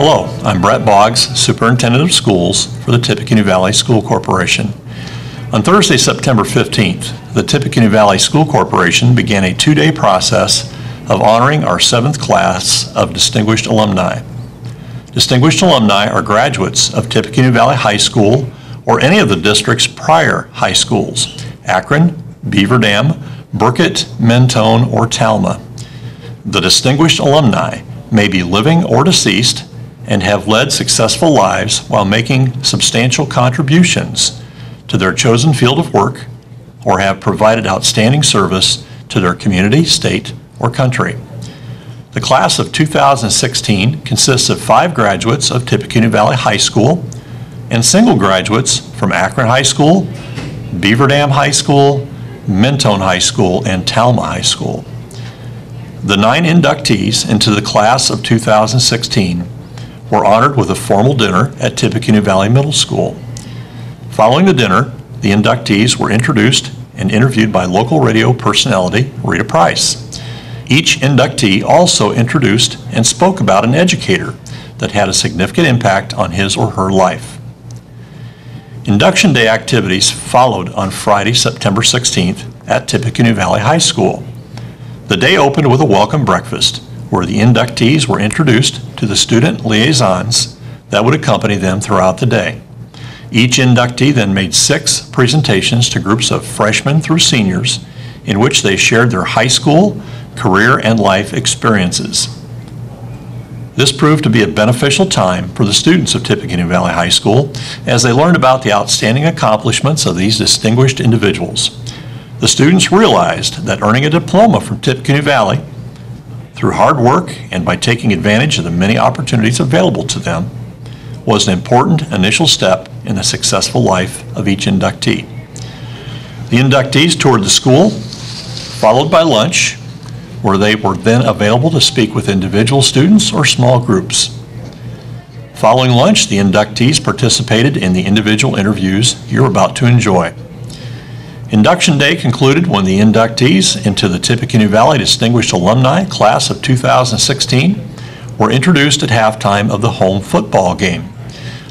Hello, I'm Brett Boggs, Superintendent of Schools for the Tippecanoe Valley School Corporation. On Thursday, September 15th, the Tippecanoe Valley School Corporation began a two-day process of honoring our seventh class of distinguished alumni. Distinguished alumni are graduates of Tippecanoe Valley High School or any of the district's prior high schools, Akron, Beaver Dam, Burket, Mentone, or Talma. The distinguished alumni may be living or deceased and have led successful lives while making substantial contributions to their chosen field of work or have provided outstanding service to their community, state, or country. The class of 2016 consists of five graduates of Tippecanoe Valley High School and single graduates from Akron High School, Beaver Dam High School, Mentone High School, and Talma High School. The nine inductees into the class of 2016 were honored with a formal dinner at Tippecanoe Valley Middle School. Following the dinner, the inductees were introduced and interviewed by local radio personality Rita Price. Each inductee also introduced and spoke about an educator that had a significant impact on his or her life. Induction Day activities followed on Friday, September 16th at Tippecanoe Valley High School. The day opened with a welcome breakfast where the inductees were introduced to the student liaisons that would accompany them throughout the day. Each inductee then made six presentations to groups of freshmen through seniors in which they shared their high school, career, and life experiences. This proved to be a beneficial time for the students of Tippecanoe Valley High School as they learned about the outstanding accomplishments of these distinguished individuals. The students realized that earning a diploma from Tippecanoe Valley through hard work and by taking advantage of the many opportunities available to them was an important initial step in the successful life of each inductee. The inductees toured the school, followed by lunch, where they were then available to speak with individual students or small groups. Following lunch, the inductees participated in the individual interviews you're about to enjoy. Induction Day concluded when the inductees into the Tippecanoe Valley Distinguished Alumni Class of 2016 were introduced at halftime of the home football game.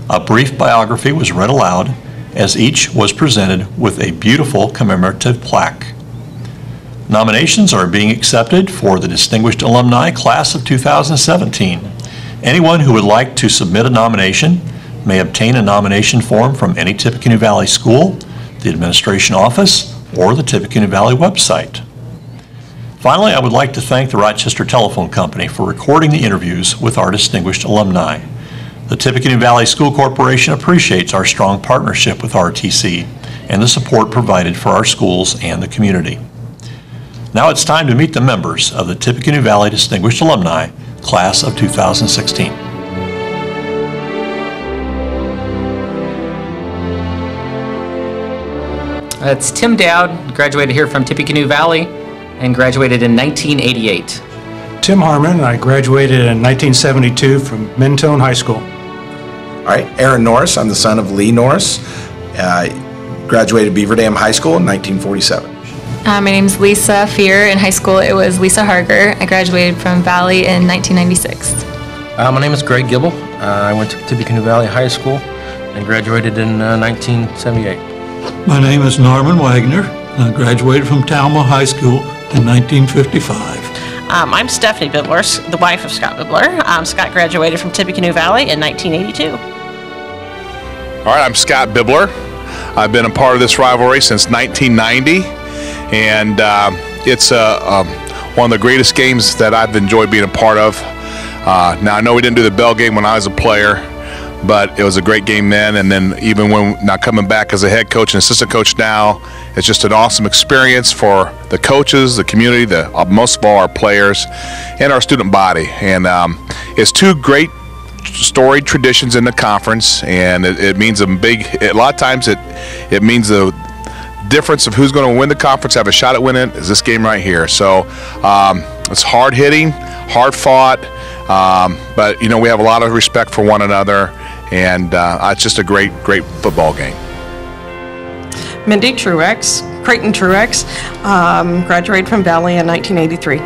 A brief biography was read aloud as each was presented with a beautiful commemorative plaque. Nominations are being accepted for the Distinguished Alumni Class of 2017. Anyone who would like to submit a nomination may obtain a nomination form from any Tippecanoe Valley school, the administration office, or the Tippecanoe Valley website. Finally, I would like to thank the Rochester Telephone Company for recording the interviews with our distinguished alumni. The Tippecanoe Valley School Corporation appreciates our strong partnership with RTC and the support provided for our schools and the community. Now it's time to meet the members of the Tippecanoe Valley Distinguished Alumni, Class of 2016. It's Tim Dowd, graduated here from Tippecanoe Valley and graduated in 1988. Tim Harmon, I graduated in 1972 from Mentone High School. All right, Aaron Norris, I'm the son of Lee Norris. Uh, graduated Beaver Dam High School in 1947. Uh, my name is Lisa Fear. In high school, it was Lisa Harger. I graduated from Valley in 1996. Uh, my name is Greg Gibble. Uh, I went to Tippecanoe Valley High School and graduated in uh, 1978. My name is Norman Wagner. I graduated from Talma High School in 1955. Um, I'm Stephanie Bibler, the wife of Scott Bibler. Um, Scott graduated from Tippecanoe Valley in 1982. All right, I'm Scott Bibler. I've been a part of this rivalry since 1990, and uh, it's uh, um, one of the greatest games that I've enjoyed being a part of. Uh, now, I know we didn't do the Bell game when I was a player, but it was a great game then. And then, even when now coming back as a head coach and assistant coach now, it's just an awesome experience for the coaches, the community, the uh, most of all our players, and our student body. And um, it's two great storied traditions in the conference, and it, it means a big. A lot of times, it it means the difference of who's going to win the conference, have a shot at winning, is this game right here. So um, it's hard hitting, hard fought, um, but you know we have a lot of respect for one another, and uh, it's just a great, great football game. Mindy Truex, Creighton Truex, um, graduated from Valley in 1983.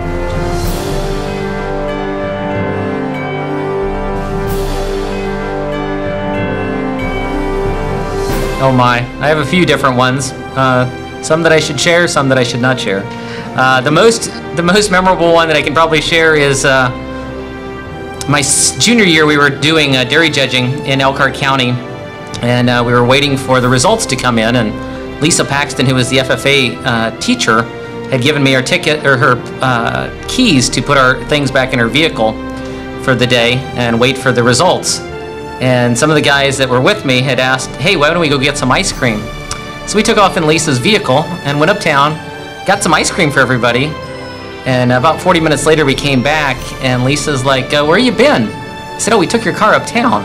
Oh my, I have a few different ones. Uh, some that I should share, some that I should not share. Uh, the most, the most memorable one that I can probably share is. Uh, my junior year. We were doing uh, dairy judging in Elkhart County, and uh, we were waiting for the results to come in. And Lisa Paxton, who was the FFA uh, teacher, had given me our ticket or her uh, keys to put our things back in her vehicle for the day and wait for the results. And some of the guys that were with me had asked, "Hey, why don't we go get some ice cream?" So we took off in Lisa's vehicle and went uptown, got some ice cream for everybody. And about 40 minutes later, we came back, and Lisa's like, uh, "Where you been?" I said, "Oh, we took your car uptown."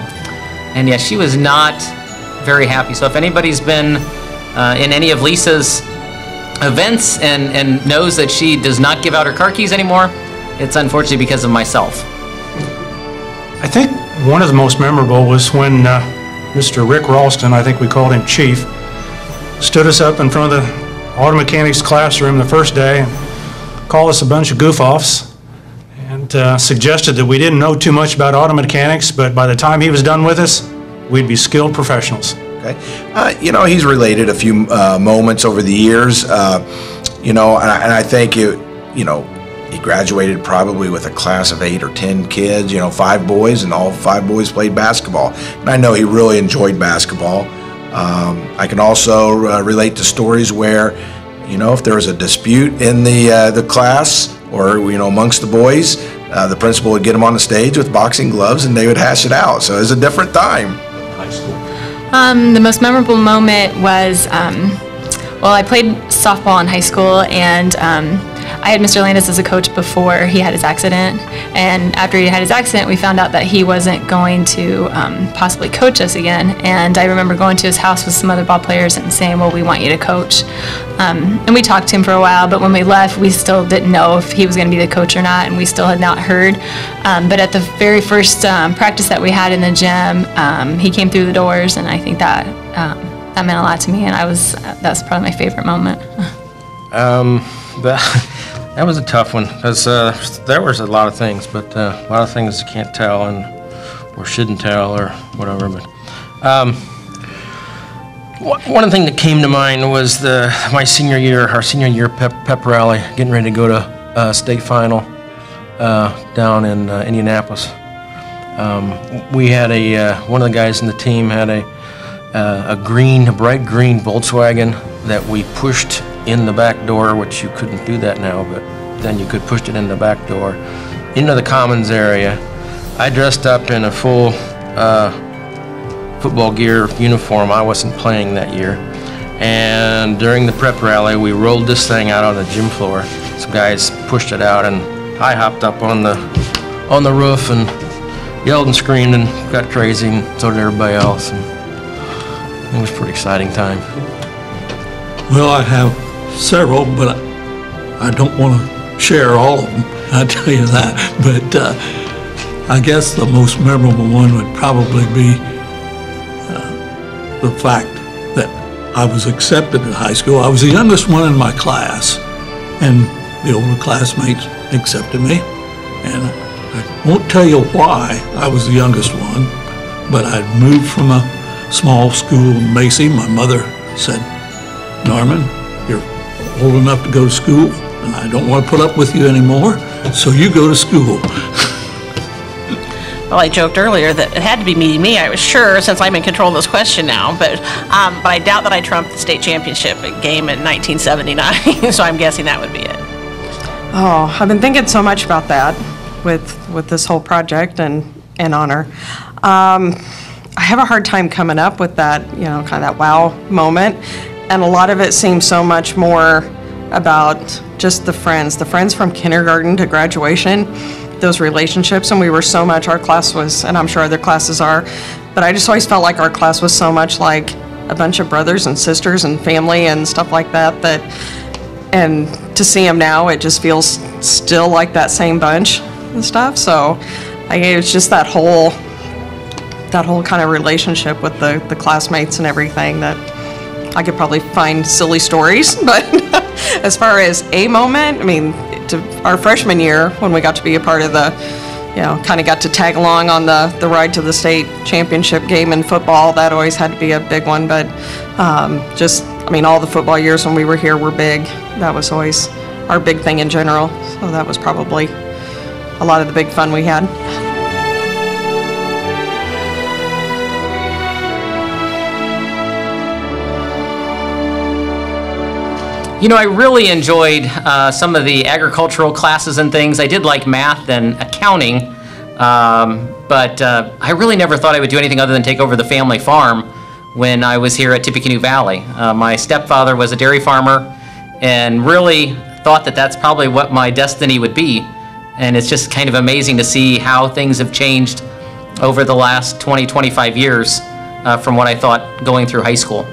And yeah, she was not very happy. So if anybody's been uh, in any of Lisa's events and, and knows that she does not give out her car keys anymore, it's unfortunately because of myself. I think one of the most memorable was when uh, Mr. Rick Ralston, I think we called him Chief, stood us up in front of the auto mechanics classroom the first day called us a bunch of goof-offs and uh, suggested that we didn't know too much about auto mechanics, but by the time he was done with us, we'd be skilled professionals. Okay. Uh, you know, he's related a few uh, moments over the years. Uh, you know, and I, and I think it, you know, he graduated probably with a class of eight or ten kids. You know, five boys, and all five boys played basketball. And I know he really enjoyed basketball. Um, I can also uh, relate to stories where, you know, if there was a dispute in the uh, the class or you know amongst the boys, uh, the principal would get them on the stage with boxing gloves, and they would hash it out. So it was a different time. High school. Um, the most memorable moment was, um, well, I played softball in high school, and um, I had Mr. Landis as a coach before he had his accident. And after he had his accident, we found out that he wasn't going to um, possibly coach us again. And I remember going to his house with some other ball players and saying, "Well, we want you to coach." Um, and we talked to him for a while, but when we left, we still didn't know if he was going to be the coach or not, and we still had not heard. Um, but at the very first um, practice that we had in the gym, um, he came through the doors, and I think that um, that meant a lot to me, and I was that's probably my favorite moment. Um, that, that was a tough one because uh, there was a lot of things, but uh, a lot of things you can't tell and or shouldn't tell or whatever. But um, one thing that came to mind was the my senior year, our senior year pep, pep rally, getting ready to go to uh, state final uh, down in uh, Indianapolis. Um, we had a uh, one of the guys in the team had a a green, bright green Volkswagen that we pushed in the back door, which you couldn't do that now, but then you could push it in the back door into the commons area. I dressed up in a full uh, football gear uniform. I wasn't playing that year. And during the prep rally, we rolled this thing out on the gym floor. Some guys pushed it out, and I hopped up on the on the roof and yelled and screamed and got crazy, and so did everybody else. And it was a pretty exciting time. Well, I have several, but I- don't want to share all of them, I tell you that. But uh, I guess the most memorable one would probably be uh, the fact that I was accepted in high school. I was the youngest one in my class, and the older classmates accepted me. And I won't tell you why I was the youngest one, but I'd moved from a small school in Macy. My mother said, Norman, old enough to go to school, and I don't want to put up with you anymore, so you go to school. Well, I joked earlier that it had to be me, me, I was sure, since I'm in control of this question now, but, um, but I doubt that I trumped the state championship game in 1979, so I'm guessing that would be it. Oh, I've been thinking so much about that with, with this whole project and, and honor. Um, I have a hard time coming up with that, you know, kind of that wow moment. And a lot of it seems so much more about just the friends, the friends from kindergarten to graduation, those relationships. And we were so much, our class was, and I'm sure other classes are, but I just always felt like our class was so much like a bunch of brothers and sisters and family and stuff like that, that and to see them now, it just feels still like that same bunch and stuff. So, I it's just that whole that whole kind of relationship with the the classmates and everything that I could probably find silly stories, but as far as a moment, I mean, to our freshman year when we got to be a part of the you know, kind of got to tag along on the, the ride to the state championship game in football. That always had to be a big one, but um, just, I mean, all the football years when we were here were big. That was always our big thing in general. So that was probably a lot of the big fun we had. You know, I really enjoyed uh, some of the agricultural classes and things. I did like math and accounting, um, but uh, I really never thought I would do anything other than take over the family farm when I was here at Tippecanoe Valley. Uh, my stepfather was a dairy farmer and really thought that that's probably what my destiny would be. And it's just kind of amazing to see how things have changed over the last 20, 25 years uh, from what I thought going through high school.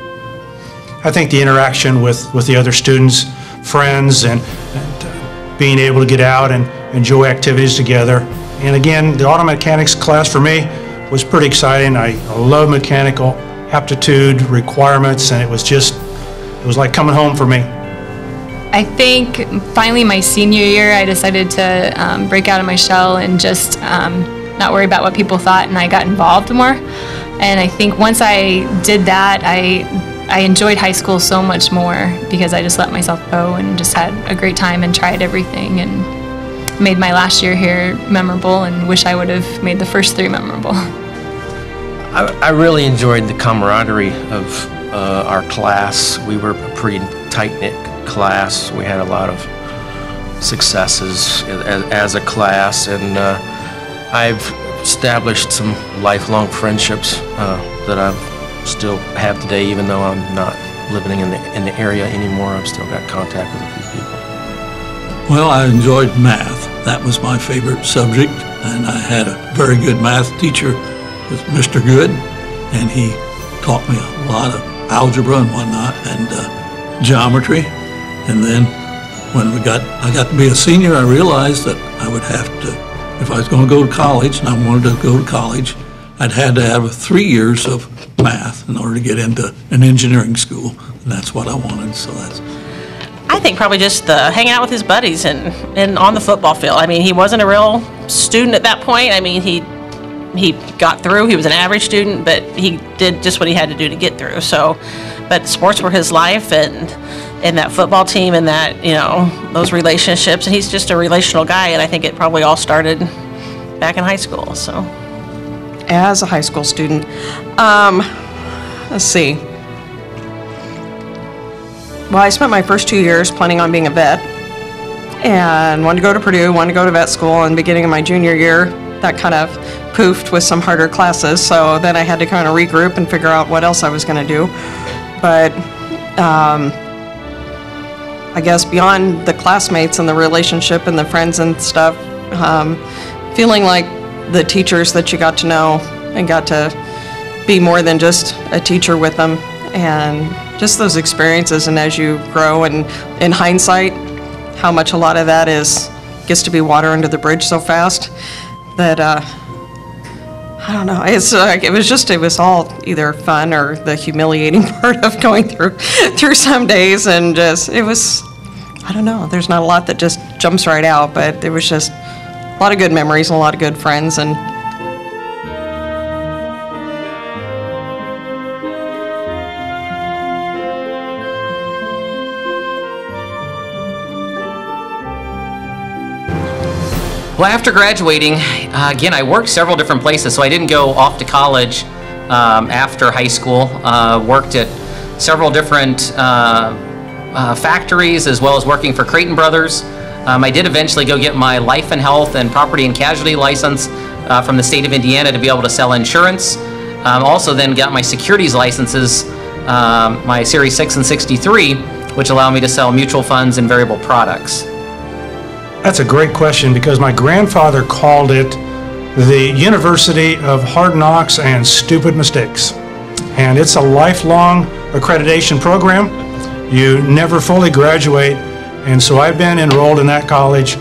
I think the interaction with, with the other students, friends, and, and being able to get out and enjoy activities together. And again, the auto mechanics class for me was pretty exciting. I, I love mechanical aptitude requirements, and it was just, it was like coming home for me. I think finally my senior year, I decided to um, break out of my shell and just um, not worry about what people thought, and I got involved more. And I think once I did that, I I enjoyed high school so much more because I just let myself go and just had a great time and tried everything and made my last year here memorable and wish I would have made the first three memorable. I, I really enjoyed the camaraderie of uh, our class. We were a pretty tight-knit class. We had a lot of successes as, as a class, and uh, I've established some lifelong friendships uh, that I've still have today, even though I'm not living in the, in the area anymore. I've still got contact with a few people. Well, I enjoyed math. That was my favorite subject, and I had a very good math teacher, Mr. Good, and he taught me a lot of algebra and whatnot, and uh, geometry. And then when we got, I got to be a senior, I realized that I would have to, if I was going to go to college, and I wanted to go to college, I'd had to have three years of math in order to get into an engineering school, and that's what I wanted, so that's, I think probably just the hanging out with his buddies and, and on the football field. I mean, he wasn't a real student at that point. I mean, he he got through. He was an average student, but he did just what he had to do to get through. So, but sports were his life, and and that football team and that you know those relationships. And he's just a relational guy, and I think it probably all started back in high school. So as a high school student. Um, let's see. Well, I spent my first two years planning on being a vet and wanted to go to Purdue, wanted to go to vet school. And beginning of my junior year, that kind of poofed with some harder classes. So then I had to kind of regroup and figure out what else I was going to do. But um, I guess beyond the classmates and the relationship and the friends and stuff, um, feeling like the teachers that you got to know and got to be more than just a teacher with them and just those experiences and as you grow and in hindsight how much a lot of that is gets to be water under the bridge so fast that uh, I don't know. It's like it was just it was all either fun or the humiliating part of going through through some days and just it was I don't know. There's not a lot that just jumps right out, but it was just lot of good memories and a lot of good friends and Well, after graduating, uh, again, I worked several different places, so I didn't go off to college um, after high school. Uh, worked at several different uh, uh factories as well as working for Creighton Brothers. Um, I did eventually go get my life and health and property and casualty license uh, from the state of Indiana to be able to sell insurance. Um, also, then got my securities licenses, um, my Series 6 and 63, which allow me to sell mutual funds and variable products. That's a great question because my grandfather called it the University of Hard Knocks and Stupid Mistakes. And it's a lifelong accreditation program. You never fully graduate. And so I've been enrolled in that college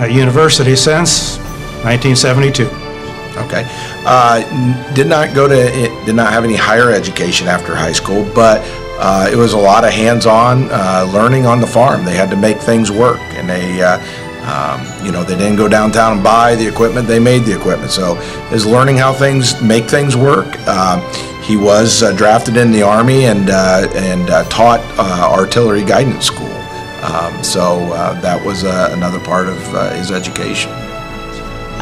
at university since 1972. Okay. Uh, did not go to, did not have any higher education after high school, but uh, it was a lot of hands-on uh, learning on the farm. They had to make things work, and they uh, Um, You know, they didn't go downtown and buy the equipment, they made the equipment. So is learning how things, make things work. Uh, He was uh, drafted in the Army and, and taught artillery guidance school. Um, So uh, that was uh, another part of uh, his education.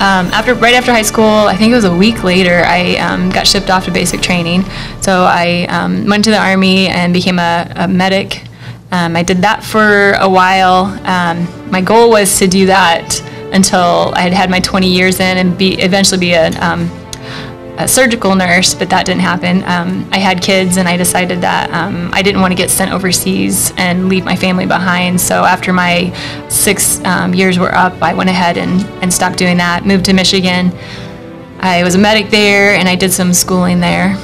Um, after right after high school, I think it was a week later, I um, got shipped off to basic training. So I um, went to the army and became a, a medic. Um, I did that for a while. Um, my goal was to do that until I had had my 20 years in and be eventually be a, a surgical nurse, but that didn't happen. Um, I had kids, and I decided that um, I didn't want to get sent overseas and leave my family behind. So after my six um, years were up, I went ahead and, and stopped doing that. Moved to Michigan. I was a medic there, and I did some schooling there.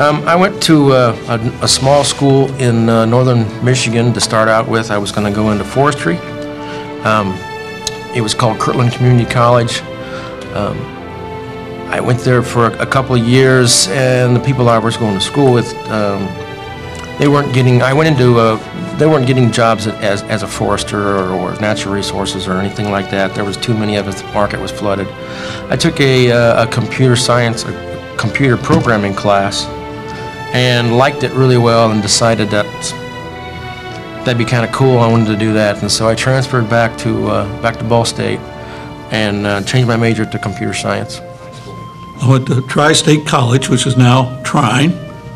Um, I went to uh, a, a small school in uh, northern Michigan to start out with. I was going to go into forestry. Um, it was called Kirtland Community College. Um, I went there for a, a couple of years, and the people I was going to school with, um, they weren't getting. I went into uh, they weren't getting jobs as as a forester or, or natural resources or anything like that. There was too many of us. The market was flooded. I took a, uh, a computer science, a computer programming class and liked it really well and decided that that'd be kind of cool. I wanted to do that, and so I transferred back to uh, back to Ball State and uh, changed my major to computer science. I went to Tri-State College, which is now Trine,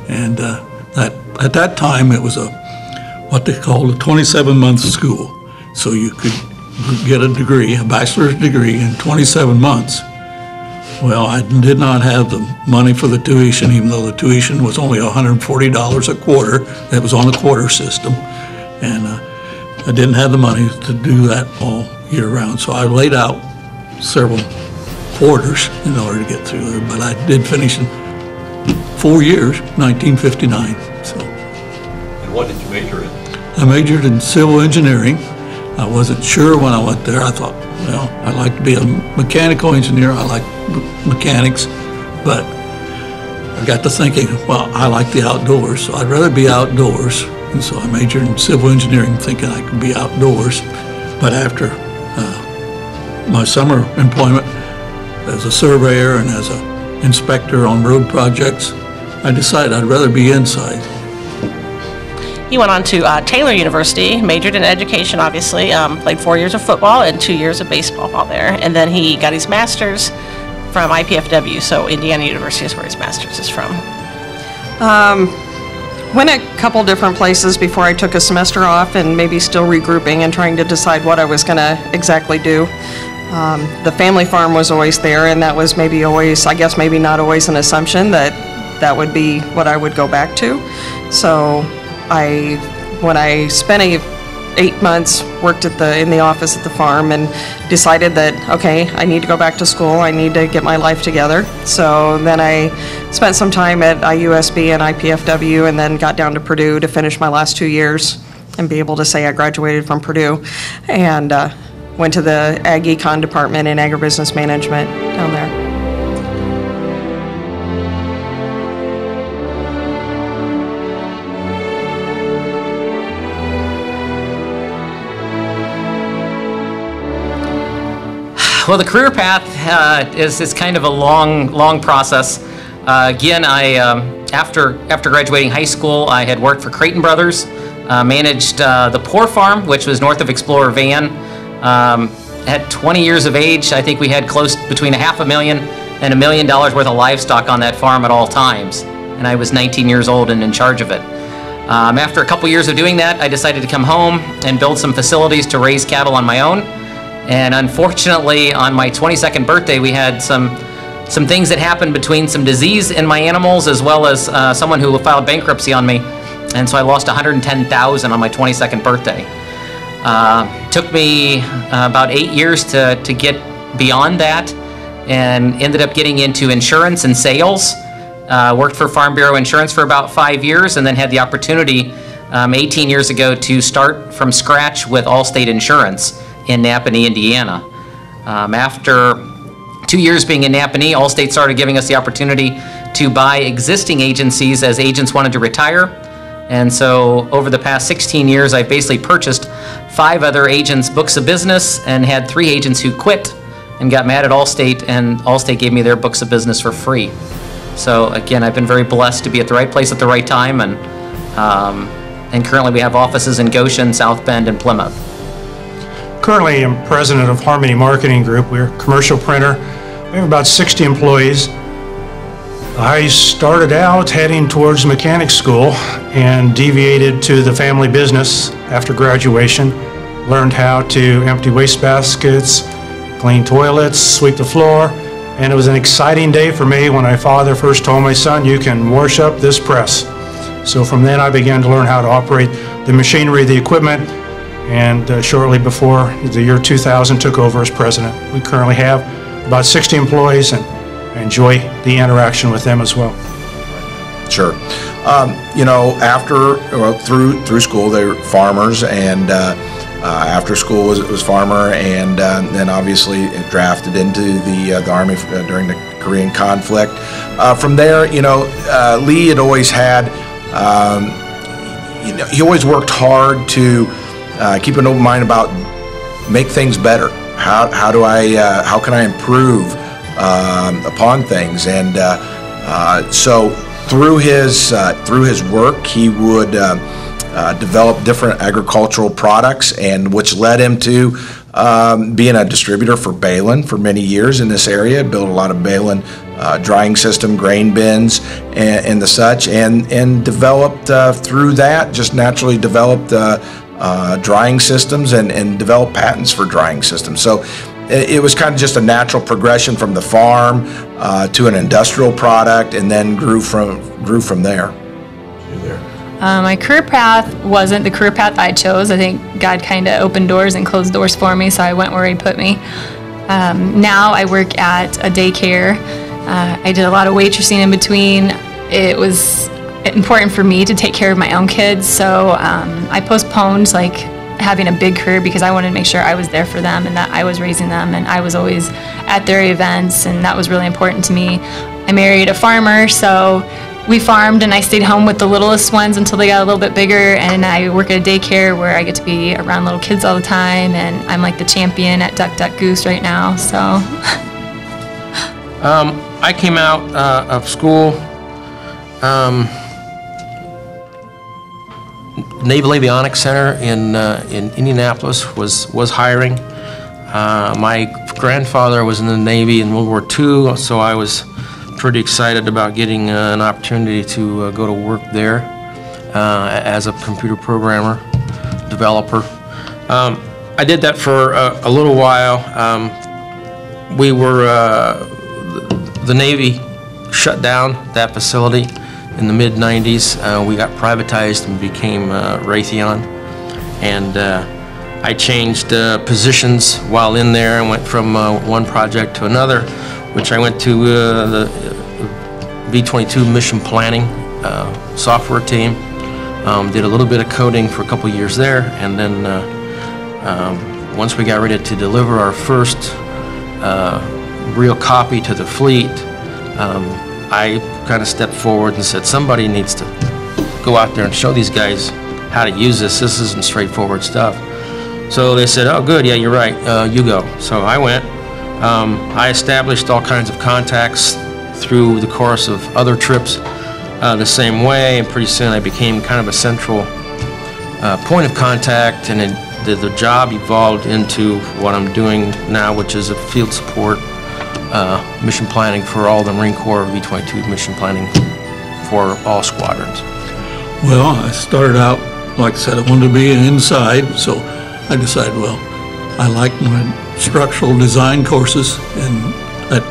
and uh, that, at that time, it was a, what they called a 27-month school. So you could get a degree, a bachelor's degree in 27 months. Well, I did not have the money for the tuition, even though the tuition was only $140 a quarter. It was on a quarter system. And uh, I didn't have the money to do that all year round. So I laid out several quarters in order to get through there, but I did finish in four years, 1959. So And what did you major in? I majored in civil engineering. I wasn't sure when I went there. I thought, well, I'd like to be a mechanical engineer. I like mechanics, but I got to thinking, well, I like the outdoors, so I'd rather be outdoors. And so I majored in civil engineering, thinking I could be outdoors. But after uh, my summer employment as a surveyor and as a inspector on road projects, I decided I'd rather be inside. He went on to uh, Taylor University, majored in education, obviously, um, played four years of football and two years of baseball while there. And then he got his master's from IPFW, so Indiana University is where his master's is from. Went a couple different places before I took a semester off and maybe still regrouping and trying to decide what I was going to exactly do. Um, The family farm was always there, and that was maybe always, I guess maybe not always an assumption that that would be what I would go back to. So I, when I spent a, eight months, worked at the, in the office at the farm and decided that, okay, I need to go back to school, I need to get my life together. So then I spent some time at IUSB and IPFW and then got down to Purdue to finish my last two years and be able to say I graduated from Purdue. And uh, went to the Ag Econ Department in Agribusiness Management down there. Well, the career path uh, is, is kind of a long, long process. Uh, again, I um, after after graduating high school, I had worked for Creighton Brothers, uh, managed uh, the Poor Farm, which was north of Explorer Van. Um, at 20 years of age, I think we had close between a half a million and a million dollars worth of livestock on that farm at all times, and I was 19 years old and in charge of it. Um, after a couple years of doing that, I decided to come home and build some facilities to raise cattle on my own. And unfortunately, on my 22nd birthday, we had some some things that happened between some disease in my animals as well as uh, someone who filed bankruptcy on me. And so I lost 110,000 on my 22nd birthday. Uh, took me uh, about eight years to, to get beyond that and ended up getting into insurance and sales. Uh, worked for Farm Bureau Insurance for about five years and then had the opportunity um, 18 years ago to start from scratch with Allstate Insurance in Nappanee, Indiana. Um, after two years being in Nappanee, Allstate started giving us the opportunity to buy existing agencies as agents wanted to retire. And so over the past 16 years, I've basically purchased five other agents' books of business and had three agents who quit and got mad at Allstate, and Allstate gave me their books of business for free. So again, I've been very blessed to be at the right place at the right time, and um, and currently we have offices in Goshen, South Bend, and Plymouth. Currently, I'm president of Harmony Marketing Group. We're a commercial printer. We have about 60 employees. I started out heading towards mechanic school and deviated to the family business after graduation. Learned how to empty waste baskets, clean toilets, sweep the floor, and it was an exciting day for me when my father first told my son, "You can wash up this press." So from then, I began to learn how to operate the machinery, the equipment, and uh, shortly before the year 2000 took over as president. We currently have about 60 employees and enjoy the interaction with them as well. Sure. Um, you know, after, well, through, through school, they were farmers, and uh, uh, after school was, was farmer, and uh, then obviously drafted into the, uh, the Army uh, during the Korean conflict. Uh, from there, you know, Lee had always had, um, you know, he always worked hard to keep an open mind about make things better. How, how do I, how can I improve um, upon things? And uh, uh, so through his, uh, through his work, he would develop different agricultural products and which led him to um, being a distributor for Balin for many years in this area, built a lot of Balin uh, drying system, grain bins, and, and the such, and and developed uh, through that, just naturally developed uh, drying systems and and developed patents for drying systems. So it, was kind of just a natural progression from the farm uh, to an industrial product, and then grew from grew from there. Uh, my career path wasn't the career path I chose. I think God kind of opened doors and closed doors for me, so I went where He put me. Um, now I work at a daycare. Uh, I did a lot of waitressing in between. It was important for me to take care of my own kids, so um, I postponed like having a big career because I wanted to make sure I was there for them and that I was raising them and I was always at their events and that was really important to me. I married a farmer, so we farmed and I stayed home with the littlest ones until they got a little bit bigger and I work at a daycare where I get to be around little kids all the time and I'm like the champion at Duck Duck Goose right now, so Um, I came out uh, of school, um, Naval Avionics Center in, uh, in Indianapolis was, was hiring. Uh, my grandfather was in the Navy in World War II, so I was pretty excited about getting uh, an opportunity to uh, go to work there uh, as a computer programmer, developer. Um, I did that for a, a little while. Um, we were, uh, the Navy shut down that facility in the mid-'90s. Uh, We got privatized and became uh, Raytheon. And uh, I changed uh, positions while in there and went from uh, one project to another, which I went to the V-22 mission planning software team. Um, Did a little bit of coding for a couple years there, and then um, once we got ready to deliver our first real copy to the fleet, um, I kind of stepped forward and said, somebody needs to go out there and show these guys how to use this. This isn't straightforward stuff. So they said, oh, good, yeah, you're right, uh, you go. So I went. Um, I established all kinds of contacts through the course of other trips uh, the same way, and pretty soon I became kind of a central uh, point of contact, and it, the, the job evolved into what I'm doing now, which is a field support uh, mission planning for all the Marine Corps V-22 mission planning for all squadrons. Well, I started out, like I said, I wanted to be inside, so I decided, well, I like my structural design courses in, at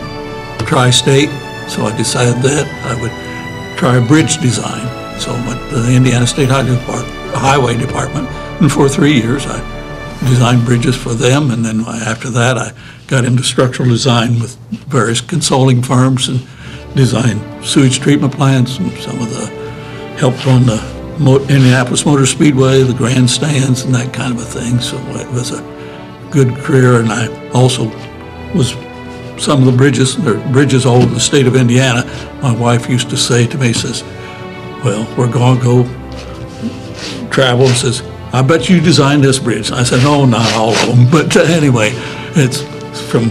Tri-State, so I decided that I would try bridge design. So I went to the Indiana State Highway Department, and for three years, I designed bridges for them, and then after that, I got into structural design with various consulting firms and designed sewage treatment plants and some of the, helped on the Indianapolis Motor Speedway, the grandstands and that kind of a thing, so it was a good career, and I also was some of the bridges, there are bridges all over the state of Indiana. My wife used to say to me, says, well, we're gonna go travel and says, I bet you designed this bridge. I said, no, not all of them, but uh, anyway, it's from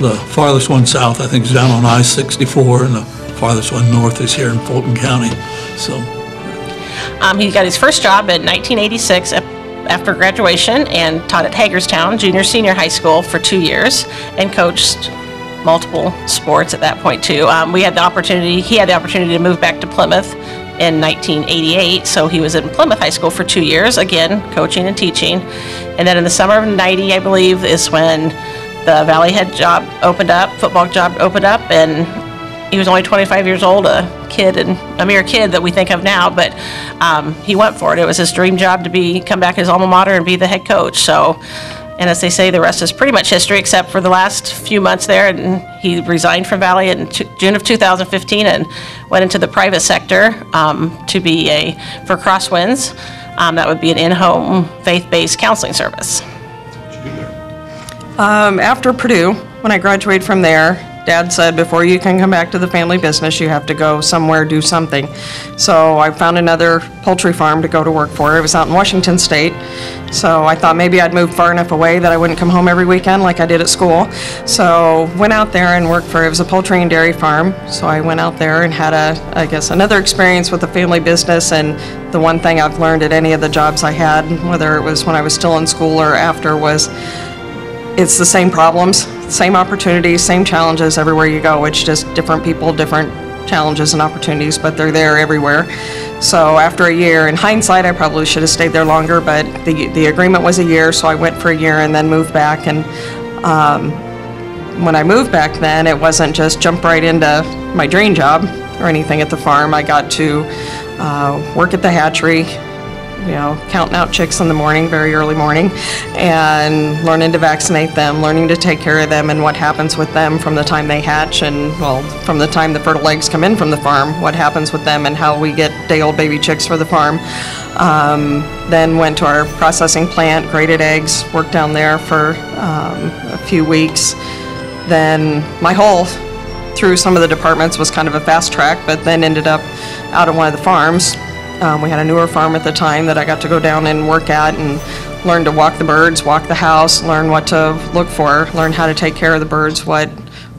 the farthest one south, I think is down on I-64, and the farthest one north is here in Fulton County, so. Um, he got his first job in 1986 ap- after graduation and taught at Hagerstown Junior Senior High School for two years and coached multiple sports at that point too. Um, we had the opportunity, he had the opportunity to move back to Plymouth in 1988, so he was in Plymouth High School for two years, again, coaching and teaching. And then in the summer of 90, I believe, is when the Valley Head job opened up, football job opened up, and he was only 25 years old, a kid and a mere kid that we think of now, but um, he went for it. It was his dream job to be come back his alma mater and be the head coach. So, and as they say, the rest is pretty much history, except for the last few months there. And he resigned from Valley in t- June of 2015 and went into the private sector um, to be a for Crosswinds. Um, that would be an in-home faith-based counseling service. Um, after Purdue, when I graduated from there, Dad said, before you can come back to the family business, you have to go somewhere, do something. So I found another poultry farm to go to work for. It was out in Washington State. So I thought maybe I'd move far enough away that I wouldn't come home every weekend like I did at school. So went out there and worked for, it was a poultry and dairy farm. So I went out there and had a, I guess, another experience with the family business. And the one thing I've learned at any of the jobs I had, whether it was when I was still in school or after, was it's the same problems, same opportunities, same challenges everywhere you go. It's just different people, different challenges and opportunities, but they're there everywhere. So after a year, in hindsight, I probably should have stayed there longer, but the, the agreement was a year, so I went for a year and then moved back. And um, when I moved back then, it wasn't just jump right into my dream job or anything at the farm. I got to uh, work at the hatchery, you know, counting out chicks in the morning, very early morning, and learning to vaccinate them, learning to take care of them and what happens with them from the time they hatch and, well, from the time the fertile eggs come in from the farm, what happens with them and how we get day-old baby chicks for the farm. Um, then went to our processing plant, graded eggs, worked down there for um, a few weeks. Then my whole through some of the departments was kind of a fast track, but then ended up out at one of the farms. Um, we had a newer farm at the time that I got to go down and work at and learn to walk the birds, walk the house, learn what to look for, learn how to take care of the birds, what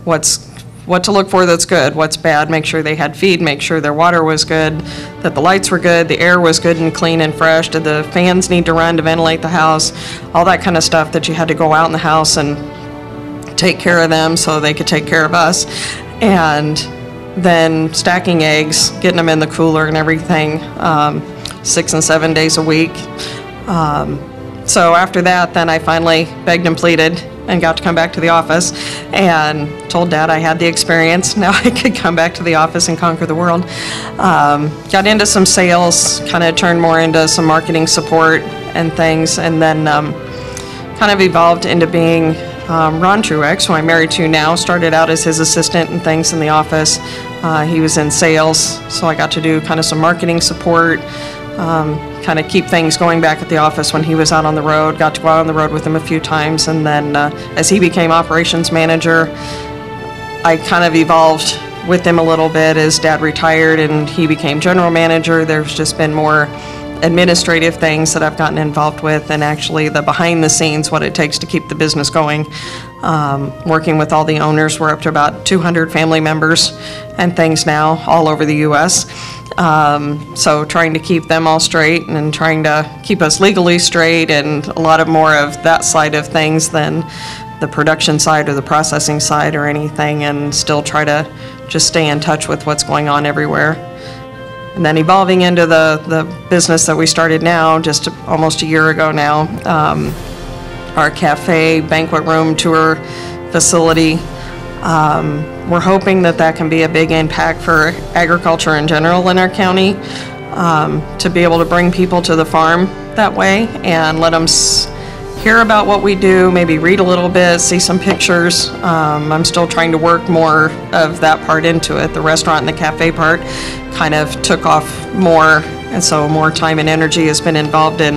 what's what to look for that's good, what's bad, make sure they had feed, make sure their water was good, that the lights were good, the air was good and clean and fresh, did the fans need to run to ventilate the house, all that kind of stuff that you had to go out in the house and take care of them so they could take care of us. And then stacking eggs, getting them in the cooler and everything, um, six and seven days a week. Um, so after that, then I finally begged and pleaded and got to come back to the office and told Dad I had the experience. Now I could come back to the office and conquer the world. Um, got into some sales, kind of turned more into some marketing support and things, and then um, kind of evolved into being um, Ron Truex, who I'm married to now. Started out as his assistant and things in the office. Uh, he was in sales, so I got to do kind of some marketing support, um, kind of keep things going back at the office when he was out on the road. Got to go out on the road with him a few times, and then uh, as he became operations manager, I kind of evolved with him a little bit as dad retired and he became general manager. There's just been more administrative things that I've gotten involved with and actually the behind the scenes, what it takes to keep the business going. Um, working with all the owners, we're up to about 200 family members and things now all over the US. Um, so trying to keep them all straight and trying to keep us legally straight and a lot of more of that side of things than the production side or the processing side or anything and still try to just stay in touch with what's going on everywhere. And then evolving into the, the business that we started now, just almost a year ago now, um, our cafe, banquet room tour facility. Um, we're hoping that that can be a big impact for agriculture in general in our county, um, to be able to bring people to the farm that way and let them hear about what we do, maybe read a little bit, see some pictures. Um, I'm still trying to work more of that part into it. The restaurant and the cafe part kind of took off more, and so more time and energy has been involved in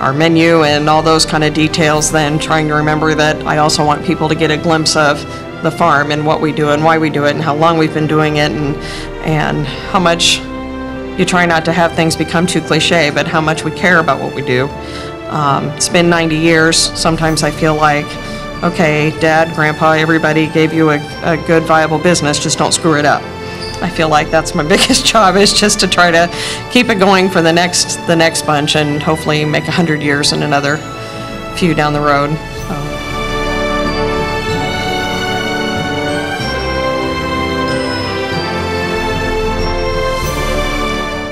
our menu and all those kind of details than trying to remember that I also want people to get a glimpse of the farm and what we do and why we do it and how long we've been doing it and, and how much you try not to have things become too cliche, but how much we care about what we do. Um, It's been 90 years. Sometimes I feel like, okay, dad, grandpa, everybody gave you a, a good viable business, just don't screw it up. I feel like that's my biggest job is just to try to keep it going for the next, the next bunch and hopefully make 100 years and another few down the road.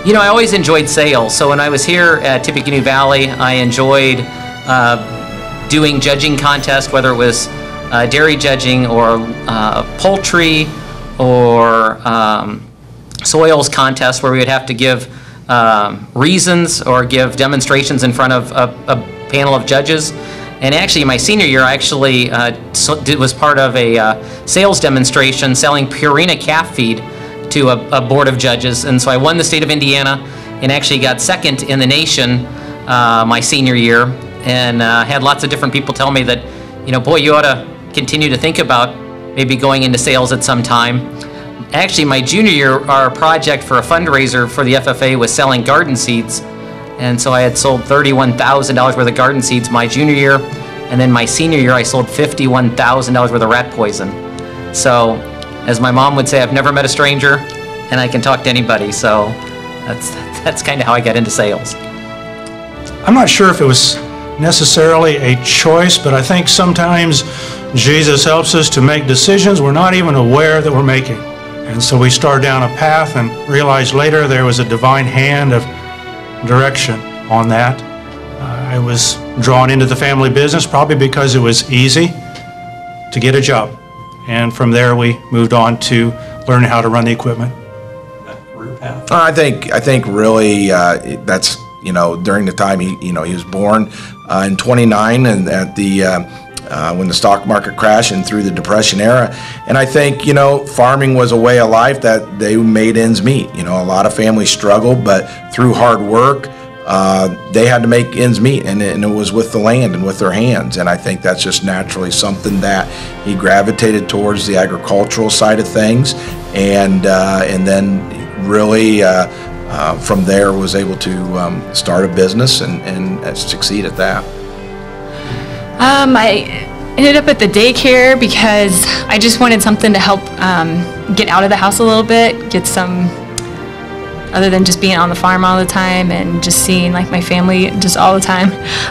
You know, I always enjoyed sales. So when I was here at Tippecanoe Valley, I enjoyed uh, doing judging contests, whether it was uh, dairy judging or uh, poultry or um, soils contests, where we would have to give um, reasons or give demonstrations in front of a, a panel of judges. And actually, in my senior year, I actually uh, was part of a uh, sales demonstration selling Purina calf feed to a, a board of judges, and so I won the state of Indiana, and actually got second in the nation uh, my senior year, and uh, had lots of different people tell me that, you know, boy, you ought to continue to think about maybe going into sales at some time. Actually, my junior year, our project for a fundraiser for the FFA was selling garden seeds, and so I had sold $31,000 worth of garden seeds my junior year, and then my senior year, I sold $51,000 worth of rat poison. So, as my mom would say, I've never met a stranger, and I can talk to anybody. So, that's that's kind of how I got into sales. I'm not sure if it was necessarily a choice, but I think sometimes Jesus helps us to make decisions we're not even aware that we're making. And so we start down a path and realize later there was a divine hand of direction on that. Uh, I was drawn into the family business probably because it was easy to get a job. And from there, we moved on to learn how to run the equipment. I think I think really uh, that's you know during the time he you know he was born uh, in 29 and at the uh, uh, when the stock market crashed and through the depression era and I think you know farming was a way of life that they made ends meet you know a lot of families struggled but through hard work uh, they had to make ends meet and it, and it was with the land and with their hands and I think that's just naturally something that he gravitated towards the agricultural side of things and uh, and then really uh, uh, from there was able to um, start a business and, and uh, succeed at that. Um, I ended up at the daycare because I just wanted something to help um, get out of the house a little bit, get some, other than just being on the farm all the time and just seeing like my family just all the time.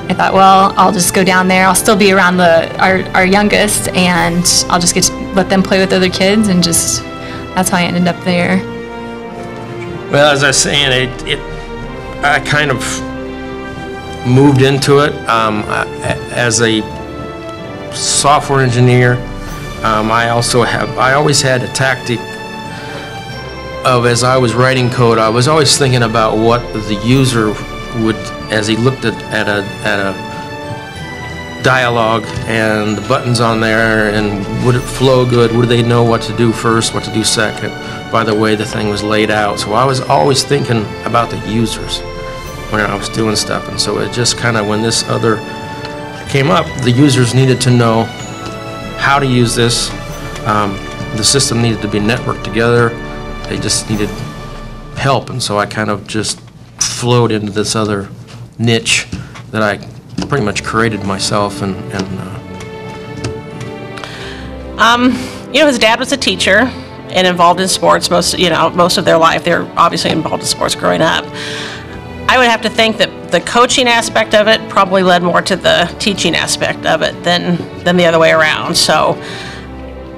I thought, well, I'll just go down there. I'll still be around the our, our youngest, and I'll just get to let them play with other kids, and just that's how I ended up there. Well, as I was saying, it, it, I kind of moved into it um, I- as a software engineer. Um, I also have, I always had a tactic of as I was writing code, I was always thinking about what the user would, as he looked at, at a, at a dialogue and the buttons on there and would it flow good? Would they know what to do first, what to do second by the way the thing was laid out? So I was always thinking about the users when I was doing stuff. And so it just kind of, when this other came up, the users needed to know how to use this. Um, the system needed to be networked together. They just needed help. And so I kind of just flowed into this other niche that I pretty much created myself and, and uh, you know, his dad was a teacher and involved in sports most, you know, most of their life. They're obviously involved in sports growing up. I would have to think that the coaching aspect of it probably led more to the teaching aspect of it than than the other way around. So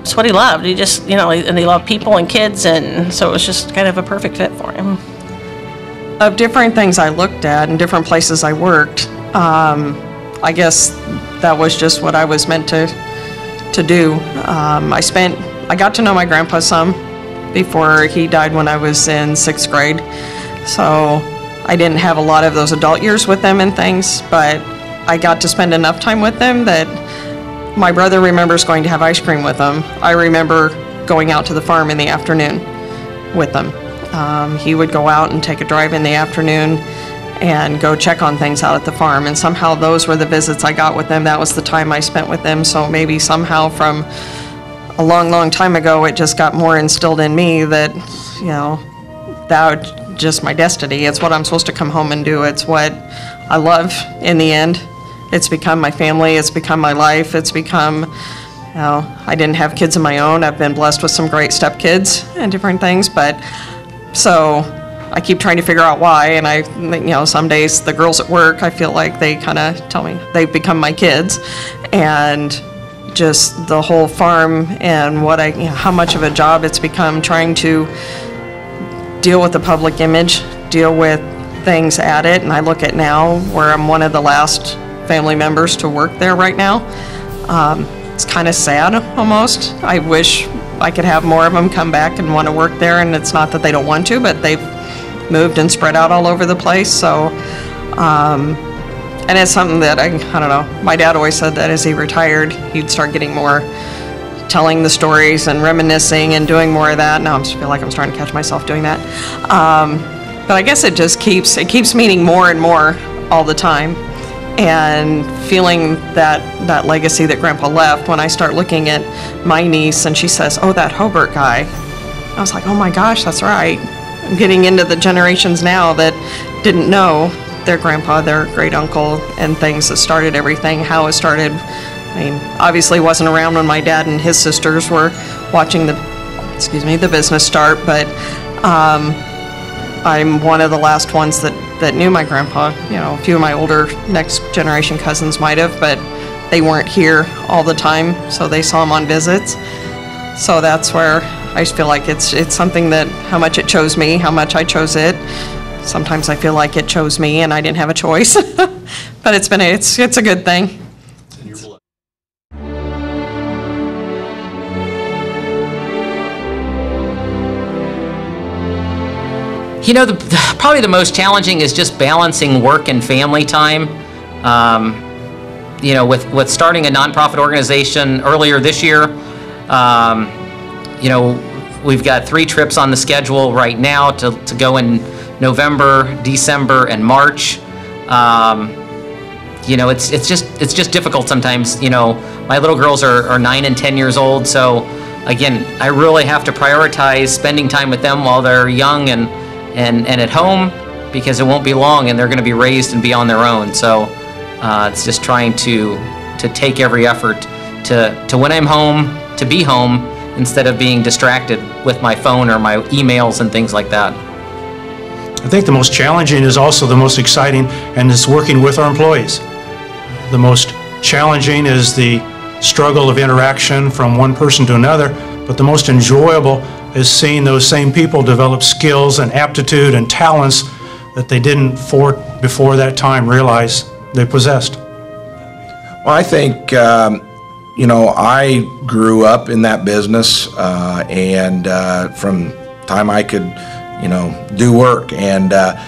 it's what he loved. He just, you know, and he loved people and kids, and so it was just kind of a perfect fit for him. of different things I looked at and different places I worked, um, I guess that was just what I was meant to to do. Um, I spent, I got to know my grandpa some before he died when I was in sixth grade, so I didn't have a lot of those adult years with them and things, but I got to spend enough time with them that my brother remembers going to have ice cream with them. I remember going out to the farm in the afternoon with them. Um, he would go out and take a drive in the afternoon and go check on things out at the farm. And somehow those were the visits I got with them. That was the time I spent with them. So maybe somehow from a long, long time ago, it just got more instilled in me that, you know, that just my destiny. It's what I'm supposed to come home and do. It's what I love in the end. It's become my family. It's become my life. It's become, you know, I didn't have kids of my own. I've been blessed with some great stepkids and different things, but so I keep trying to figure out why. And I, you know, some days the girls at work, I feel like they kind of tell me they've become my kids. And just the whole farm and what I, you know, how much of a job it's become trying to deal with the public image, deal with things at it, and I look at now where I'm one of the last family members to work there right now. Um, it's kind of sad almost. I wish I could have more of them come back and want to work there, and it's not that they don't want to, but they've moved and spread out all over the place, so, um, and it's something that I, I don't know, my dad always said that as he retired, he'd start getting more telling the stories and reminiscing and doing more of that. Now I feel like I'm starting to catch myself doing that. Um, but I guess it just keeps it keeps meaning more and more all the time, and feeling that that legacy that Grandpa left. When I start looking at my niece and she says, "Oh, that Hobart guy," I was like, "Oh my gosh, that's right." I'm getting into the generations now that didn't know their grandpa, their great uncle, and things that started everything. How it started I mean, obviously wasn't around when my dad and his sisters were watching the, excuse me, the business start, but um, I'm one of the last ones that, that knew my grandpa. You know, a few of my older next generation cousins might have, but they weren't here all the time, so they saw him on visits. So that's where I feel like it's it's something that how much it chose me, how much I chose it. Sometimes I feel like it chose me and I didn't have a choice. but it's been a, it's it's a good thing. You know, the, probably the most challenging is just balancing work and family time. Um, you know, with, with starting a nonprofit organization earlier this year, um, you know, we've got three trips on the schedule right now to, to go in November, December, and March. Um, you know, it's it's just it's just difficult sometimes. You know, my little girls are, are nine and ten years old, so again, I really have to prioritize spending time with them while they're young and and, and at home because it won't be long and they're going to be raised and be on their own. So uh, it's just trying to to take every effort to to when I'm home to be home instead of being distracted with my phone or my emails and things like that. I think the most challenging is also the most exciting, and it's working with our employees. The most challenging is the struggle of interaction from one person to another, but the most enjoyable is seeing those same people develop skills and aptitude and talents that they didn't for, before that time realize they possessed. Well, I think, um, you know, I grew up in that business, uh, and uh, from time I could, you know, do work, and uh,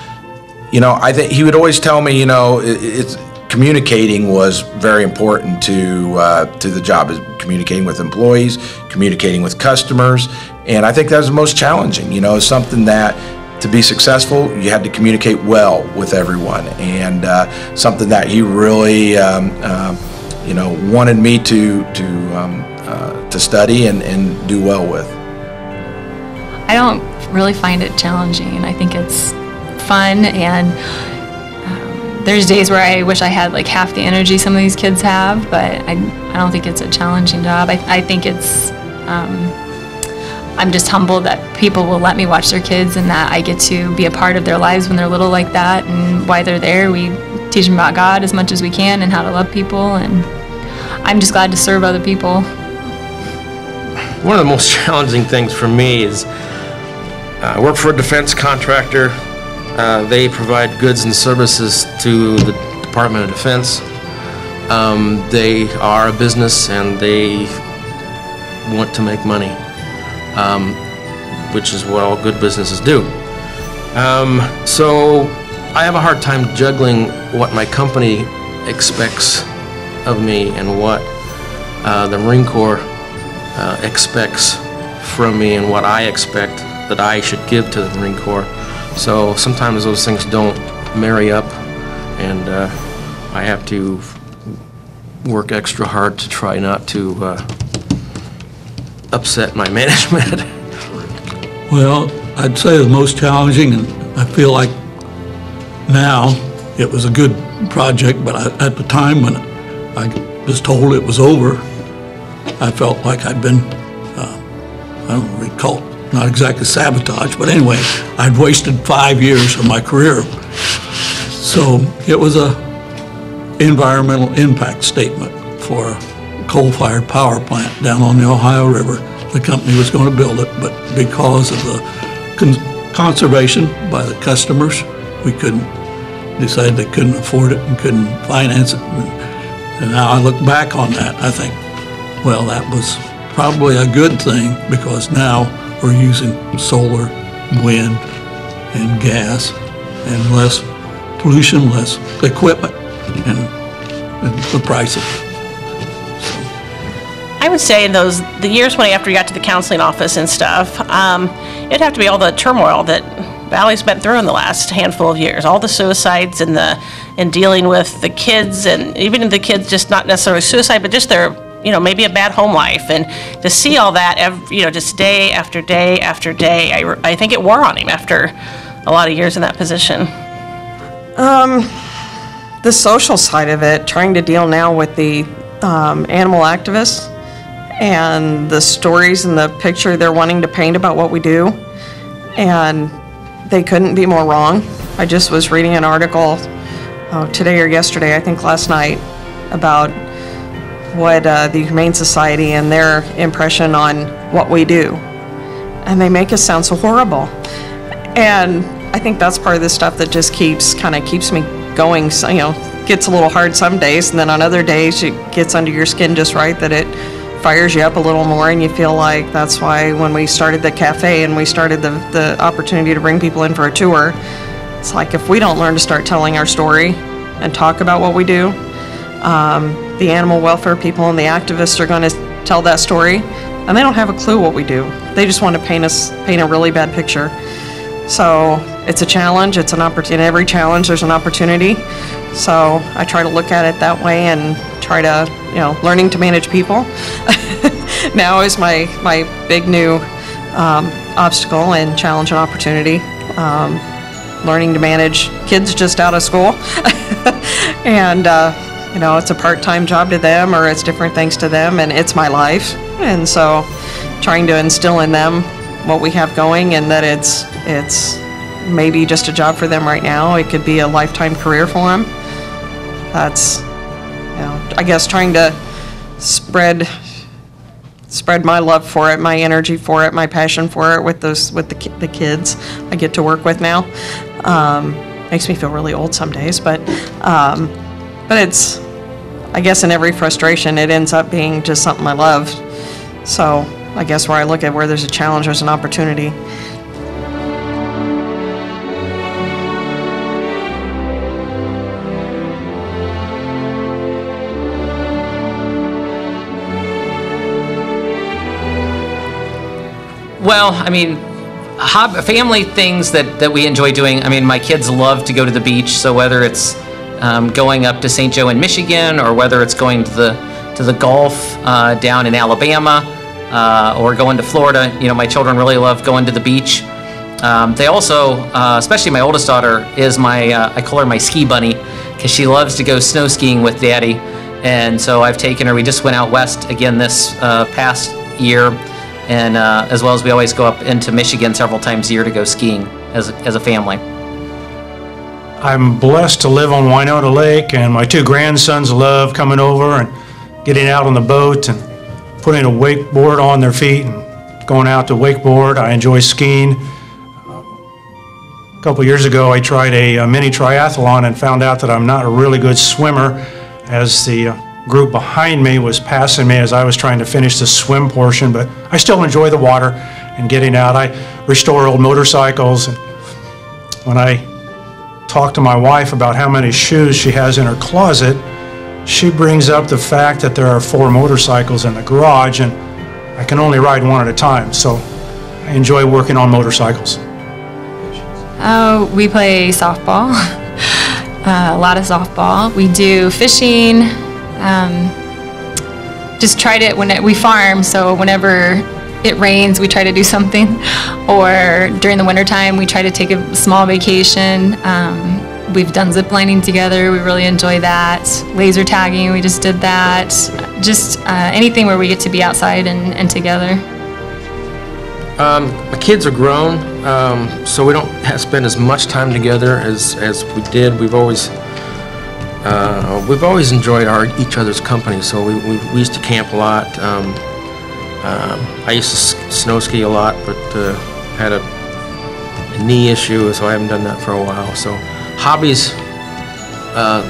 you know, I think he would always tell me, you know, it, it's communicating was very important to uh, to the job is communicating with employees, communicating with customers, and I think that was the most challenging. You know, something that to be successful, you had to communicate well with everyone, and uh, something that he really, um, uh, you know, wanted me to to um, uh, to study and, and do well with. I don't really find it challenging. I think it's fun and um, there's days where I wish I had like half the energy some of these kids have, but I, I don't think it's a challenging job. I, I think it's, um, I'm just humbled that people will let me watch their kids and that I get to be a part of their lives when they're little like that and why they're there. We teach them about God as much as we can and how to love people and I'm just glad to serve other people. One of the most challenging things for me is uh, I work for a defense contractor. Uh, they provide goods and services to the Department of Defense. Um, they are a business and they want to make money, um, which is what all good businesses do. Um, so I have a hard time juggling what my company expects of me and what uh, the Marine Corps uh, expects from me and what I expect that I should give to the Marine Corps. So sometimes those things don't marry up, and uh, I have to work extra hard to try not to uh, upset my management. Well, I'd say the most challenging, and I feel like now it was a good project, but I- at the time when I was told it was over, I felt like I'd been, uh, I don't recall, not exactly sabotage, but anyway, I'd wasted five years of my career. So it was a environmental impact statement for coal-fired power plant down on the Ohio River. The company was going to build it, but because of the con- conservation by the customers, we couldn't, decided they couldn't afford it and couldn't finance it. And and now I look back on that, I think, well, that was probably a good thing because now we're using solar, wind, and gas, and less pollution, less equipment, and, and the price of I would say in those, the years when after you got to the counseling office and stuff, um, it'd have to be all the turmoil that Valley's been through in the last handful of years, all the suicides and the, and dealing with the kids and even the kids just not necessarily suicide, but just their, you know, maybe a bad home life. And to see all that, every, you know, just day after day after day, I, I think it wore on him after a lot of years in that position. Um, the social side of it, trying to deal now with the um, animal activists and the stories and the picture they're wanting to paint about what we do. And they couldn't be more wrong. I just was reading an article oh, today or yesterday, I think last night, about what uh, the Humane Society and their impression on what we do. And they make us sound so horrible. And I think that's part of the stuff that just keeps, kind of keeps me going, so, you know, gets a little hard some days, and then on other days, it gets under your skin just right that it fires you up a little more, and you feel like that's why when we started the cafe and we started the, the opportunity to bring people in for a tour, it's like if we don't learn to start telling our story and talk about what we do, um, the animal welfare people and the activists are going to tell that story, and they don't have a clue what we do. They just want to paint us, paint a really bad picture. So it's a challenge, it's an opportunity, in every challenge, there's an opportunity. So I try to look at it that way and try to, you know, learning to manage people now is my, my big new um, obstacle and challenge and opportunity. Um, learning to manage kids just out of school. and, uh, you know, it's a part-time job to them or it's different things to them and it's my life. And so trying to instill in them what we have going and that it's, it's maybe just a job for them right now. It could be a lifetime career for them. That's, you know, I guess trying to spread, spread my love for it, my energy for it, my passion for it with those, with the, the kids I get to work with now. Um, makes me feel really old some days, but, um, but it's, I guess in every frustration, it ends up being just something I love. So I guess where I look at where there's a challenge, there's an opportunity. Well, I mean, hob- family things that, that we enjoy doing. I mean, my kids love to go to the beach, so whether it's um, going up to St. Joe in Michigan or whether it's going to the to the Gulf uh, down in Alabama uh, or going to Florida, you know, my children really love going to the beach. Um, they also, uh, especially my oldest daughter, is my uh, I call her my ski bunny because she loves to go snow skiing with daddy, and so I've taken her. We just went out west again this uh, past year, and uh, as well as we always go up into Michigan several times a year to go skiing as a, as a family. I'm blessed to live on Winona Lake, and my two grandsons love coming over and getting out on the boat and putting a wakeboard on their feet and going out to wakeboard. I enjoy skiing. A couple years ago, I tried a, uh mini triathlon and found out that I'm not a really good swimmer, as the uh, group behind me was passing me as I was trying to finish the swim portion. But I still enjoy the water and getting out. I restore old motorcycles, and when I talk to my wife about how many shoes she has in her closet, she brings up the fact that there are four motorcycles in the garage and I can only ride one at a time. So I enjoy working on motorcycles. Oh, we play softball, uh, a lot of softball. We do fishing. Um, just tried it when it, we farm, so whenever it rains, we try to do something. Or during the wintertime, we try to take a small vacation. Um, we've done zip lining together. We really enjoy that. Laser tagging, we just did that. Just uh, anything where we get to be outside and, and together. Um, my kids are grown, um, so we don't spend as much time together as, as we did. We've always uh, we've always enjoyed our each other's company. So we, we, we used to camp a lot. Um, um, I used to snow ski a lot, but uh, had a, a knee issue, so I haven't done that for a while. So hobbies. Uh,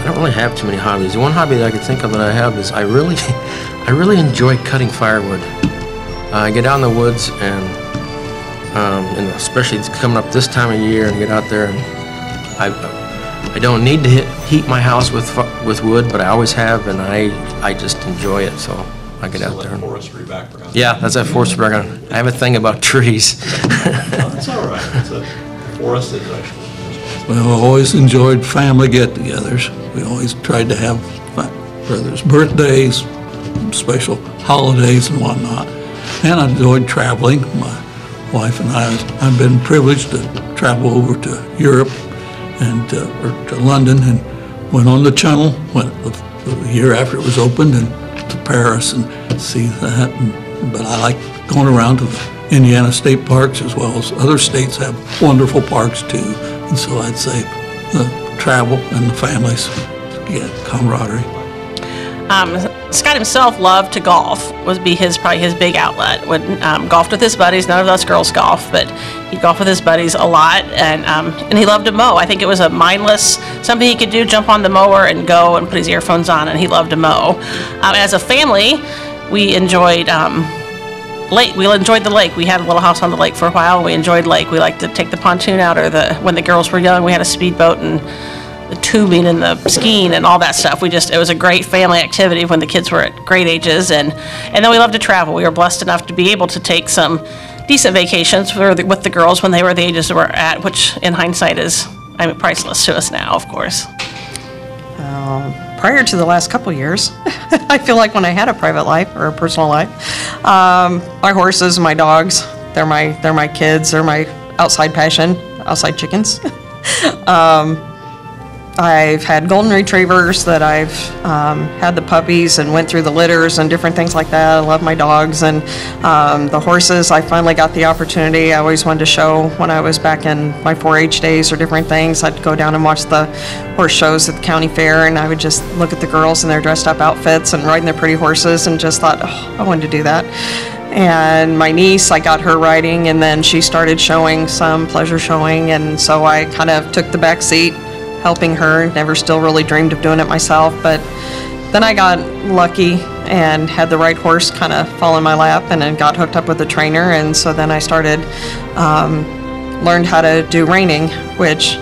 I don't really have too many hobbies. The one hobby that I could think of that I have is I really, I really enjoy cutting firewood. Uh, I get out in the woods and, um, and especially it's coming up this time of year and get out there and I, I don't need to hit, heat my house with with wood, but I always have and I I just enjoy it. So I get out there. and- Forestry background. Yeah, that's that forest background. I have a thing about trees. Oh, that's all right. It's a, forest is actually. Well, I always enjoyed family get-togethers. We always tried to have my brothers' birthdays, special holidays and whatnot. And I enjoyed traveling. My wife and I, I've been privileged to travel over to Europe and, uh, to London and went on the Channel, went the the year after it was opened and to Paris and see that. And- But I like going around to Indiana state parks as well as other states have wonderful parks too. And so I'd say the travel and the families get camaraderie. Um, Scott himself loved to golf. Was be his probably his big outlet. Would um, golfed with his buddies. None of us girls golf, but he'd golf with his buddies a lot, and um, and he loved to mow. I think it was a mindless something he could do. Jump on the mower and go and put his earphones on, and he loved to mow. Um, as a family, we enjoyed. Um, lake. We enjoyed the lake. We had a little house on the lake for a while. We enjoyed lake. We liked to take the pontoon out, or the when the girls were young, we had a speedboat and tubing and the skiing and all that stuff. We just it was a great family activity when the kids were at great ages, and and then we loved to travel. We were blessed enough to be able to take some decent vacations with the girls when they were the ages that we're at, which in hindsight is I mean priceless to us now, of course. prior to the last couple years, I feel like when I had a private life or a personal life, um, my horses, my dogs, they're my they're my kids, they're my outside passion, outside chickens. um, I've had golden retrievers that I've um, had the puppies and went through the litters and different things like that. I love my dogs and um, the horses. I finally got the opportunity. I always wanted to show when I was back in my 4-H days or different things. I'd go down and watch the horse shows at the county fair, and I would just look at the girls in their dressed up outfits and riding their pretty horses, and just thought, oh, I wanted to do that. And my niece, I got her riding, and then she started showing some pleasure showing, and so I kind of took the back seat helping her. Never still really dreamed of doing it myself, but then I got lucky and had the right horse kind of fall in my lap and then got hooked up with a trainer. And so then I started, um, learned how to do reining, which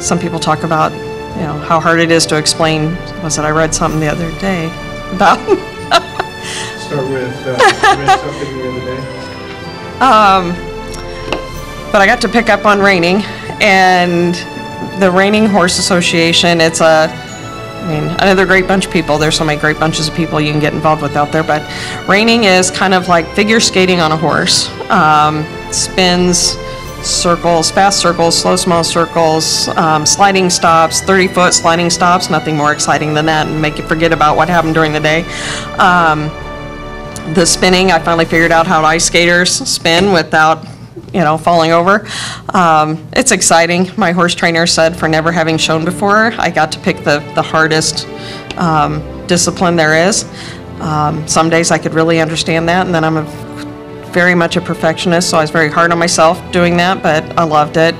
some people talk about, you know, how hard it is to explain. Was it I read something the other day about Start with, uh, read something the other day? Um, but I got to pick up on reining and the Reining Horse Association, it's a, I mean, another great bunch of people. There's so many great bunches of people you can get involved with out there, but reining is kind of like figure skating on a horse. Um, spins, circles, fast circles, slow, small circles, um, sliding stops, 30 foot sliding stops, nothing more exciting than that and make you forget about what happened during the day. Um, the spinning, I finally figured out how ice skaters spin without, you know, falling over. Um, it's exciting. My horse trainer said for never having shown before, I got to pick the, the hardest um, discipline there is. Um, some days I could really understand that, and then I'm a, very much a perfectionist, so I was very hard on myself doing that, but I loved it.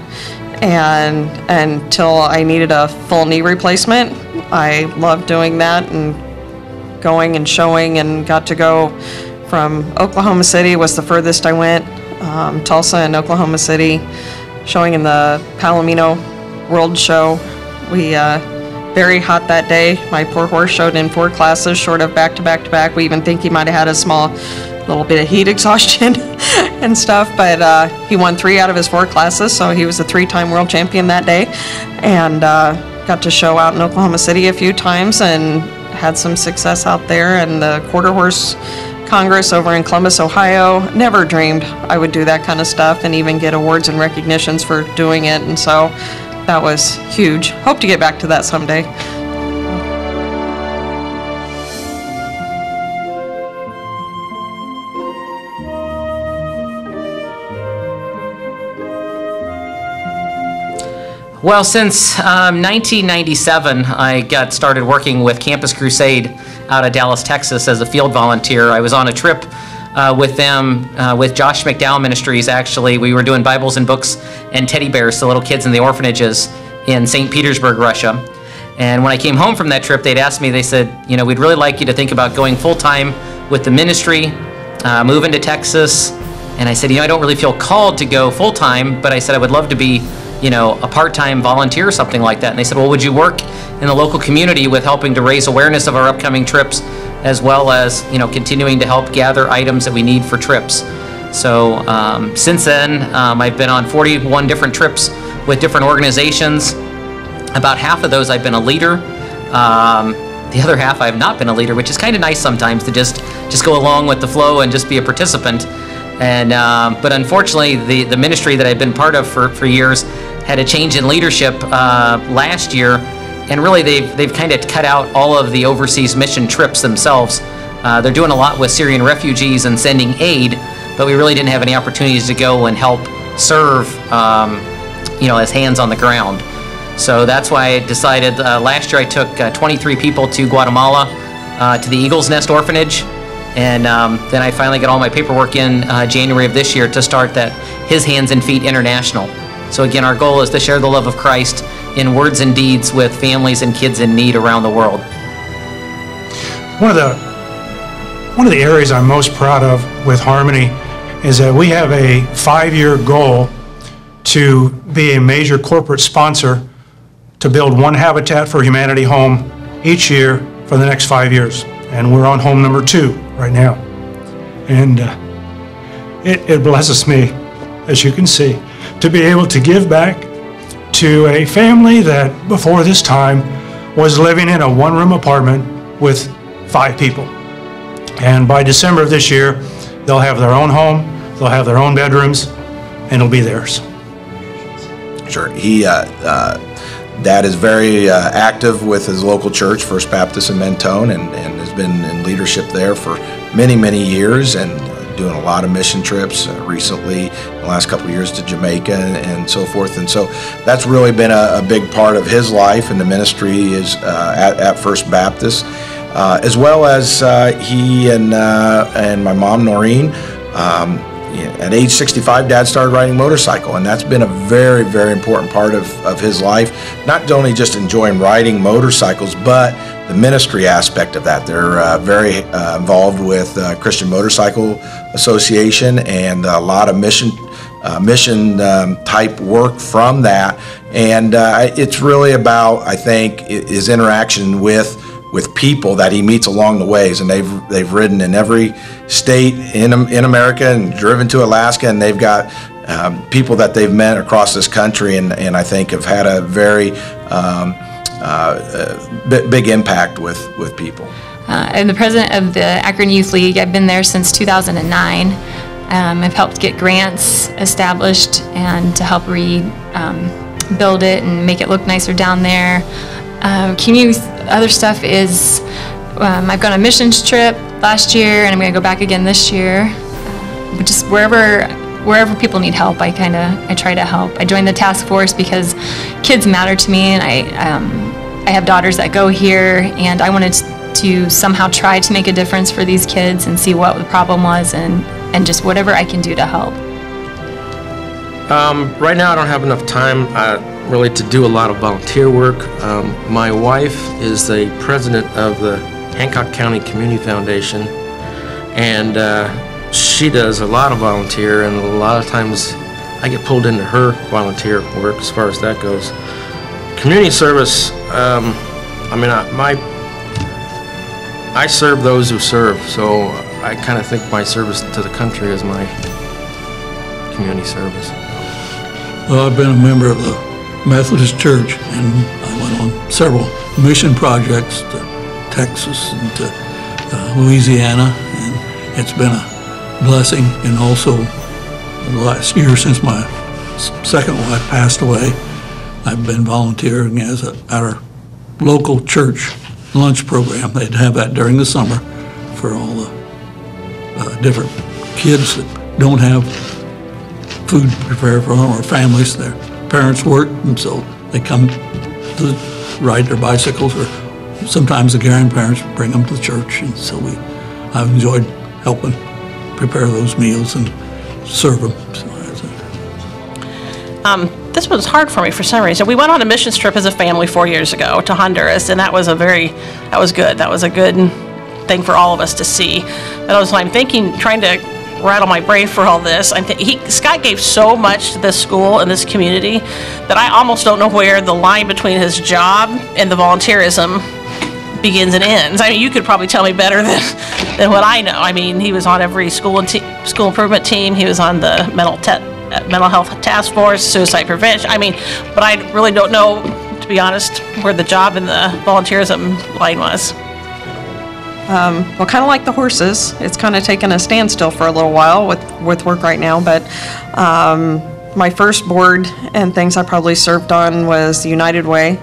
And until I needed a full knee replacement, I loved doing that and going and showing and got to go from Oklahoma City was the furthest I went, um, Tulsa and Oklahoma City, showing in the Palomino World Show. We, uh, very hot that day. My poor horse showed in four classes, short of back to back to back. We even think he might have had a small little bit of heat exhaustion and stuff, but uh, he won three out of his four classes, so he was a three-time world champion that day, and uh, got to show out in Oklahoma City a few times and had some success out there. And the quarter horse Congress over in Columbus, Ohio. Never dreamed I would do that kind of stuff and even get awards and recognitions for doing it. And so that was huge. Hope to get back to that someday. Well, since um, 1997, I got started working with Campus Crusade out of Dallas, Texas, as a field volunteer. I was on a trip uh, with them, uh, with Josh McDowell Ministries, actually. We were doing Bibles and books and teddy bears to little kids in the orphanages in St. Petersburg, Russia. And when I came home from that trip, they'd asked me, they said, you know, we'd really like you to think about going full time with the ministry, uh, moving to Texas. And I said, you know, I don't really feel called to go full time, but I said I would love to be, you know, a part time volunteer or something like that. And they said, well, would you work in the local community with helping to raise awareness of our upcoming trips, as well as, you know, continuing to help gather items that we need for trips? So um, since then, um, I've been on 41 different trips with different organizations. About half of those I've been a leader. Um, the other half I've not been a leader, which is kind of nice sometimes to just just go along with the flow and just be a participant. And um, but unfortunately, the the ministry that I've been part of for for years had a change in leadership uh, last year, and really they've they've kind of cut out all of the overseas mission trips themselves. Uh, they're doing a lot with Syrian refugees and sending aid, but we really didn't have any opportunities to go and help serve, um, you know, as hands on the ground. So that's why I decided uh, last year I took uh, 23 people to Guatemala uh, to the Eagles Nest Orphanage. And um, then I finally got all my paperwork in uh, January of this year to start that His Hands and Feet International. So again, our goal is to share the love of Christ in words and deeds with families and kids in need around the world. One of the one of the areas I'm most proud of with Harmony is that we have a five-year goal to be a major corporate sponsor to build one Habitat for Humanity home each year for the next five years. And we're on home number two right now. And uh, it, it blesses me, as you can see, to be able to give back to a family that before this time was living in a one-room apartment with five people. And by December of this year, they'll have their own home, they'll have their own bedrooms, and it'll be theirs. Sure. He, uh, uh, Dad is very uh, active with his local church, First Baptist in Mentone, and, and has been in leadership there for many, many years and doing a lot of mission trips uh, recently, the last couple years to Jamaica and, and so forth. And so that's really been a, a big part of his life and the ministry is uh, at, at First Baptist. Uh, as well as uh, he and uh, and my mom Noreen. Um, at age 65, Dad started riding motorcycle, and that's been a very, very important part of, of his life. Not only just enjoying riding motorcycles, but the ministry aspect of that. They're uh, very uh, involved with uh, Christian Motorcycle Association and a lot of mission uh, mission um, type work from that. And uh, it's really about, I think, his interaction with with people that he meets along the ways, and they've they've ridden in every state in in America and driven to Alaska, and they've got um, people that they've met across this country, and, and I think have had a very um, uh, uh, big impact with with people. Uh, I'm the president of the Akron Youth League. I've been there since 2009. Um, I've helped get grants established and to help rebuild it and make it look nicer down there. Uh, community other stuff is um, I've gone on a missions trip last year and I'm going to go back again this year. Uh, but just wherever wherever people need help, I kind of I try to help. I joined the task force because kids matter to me, and I um, I have daughters that go here, and I wanted to somehow try to make a difference for these kids and see what the problem was, and and just whatever I can do to help. Um, right now, I don't have enough time uh, really to do a lot of volunteer work. Um, my wife is the president of the Hancock County Community Foundation, and uh, she does a lot of volunteer, and a lot of times I get pulled into her volunteer work as far as that goes. Community service, um, I mean, I, my I serve those who serve, so I kind of think my service to the country is my community service. Well, I've been a member of the Methodist Church, and I went on several mission projects to Texas and to uh, Louisiana, and it's been a blessing, and also the last year since my second wife passed away, I've been volunteering as a, at our local church lunch program. They'd have that during the summer for all the uh, different kids that don't have food prepared for them, or families, their parents work, and so they come to ride their bicycles, or sometimes the grandparents bring them to church, and so we, I've enjoyed helping prepare those meals and serve them. So it. this was hard for me for some reason. We went on a mission trip as a family four years ago to Honduras, and that was a very, that was good. That was a good thing for all of us to see. I was, I'm thinking, trying to rattle my brain for all this. I'm th- he, Scott gave so much to this school and this community that I almost don't know where the line between his job and the volunteerism begins and ends. I mean, you could probably tell me better than, than what I know. I mean, he was on every school and te- school improvement team. He was on the mental te- mental health task force, suicide prevention. I mean, but I really don't know, to be honest, where the job and the volunteerism line was. Well, kind of like the horses, it's kind of taken a standstill for a little while with, with work right now, but um, my first board and things I probably served on was the United Way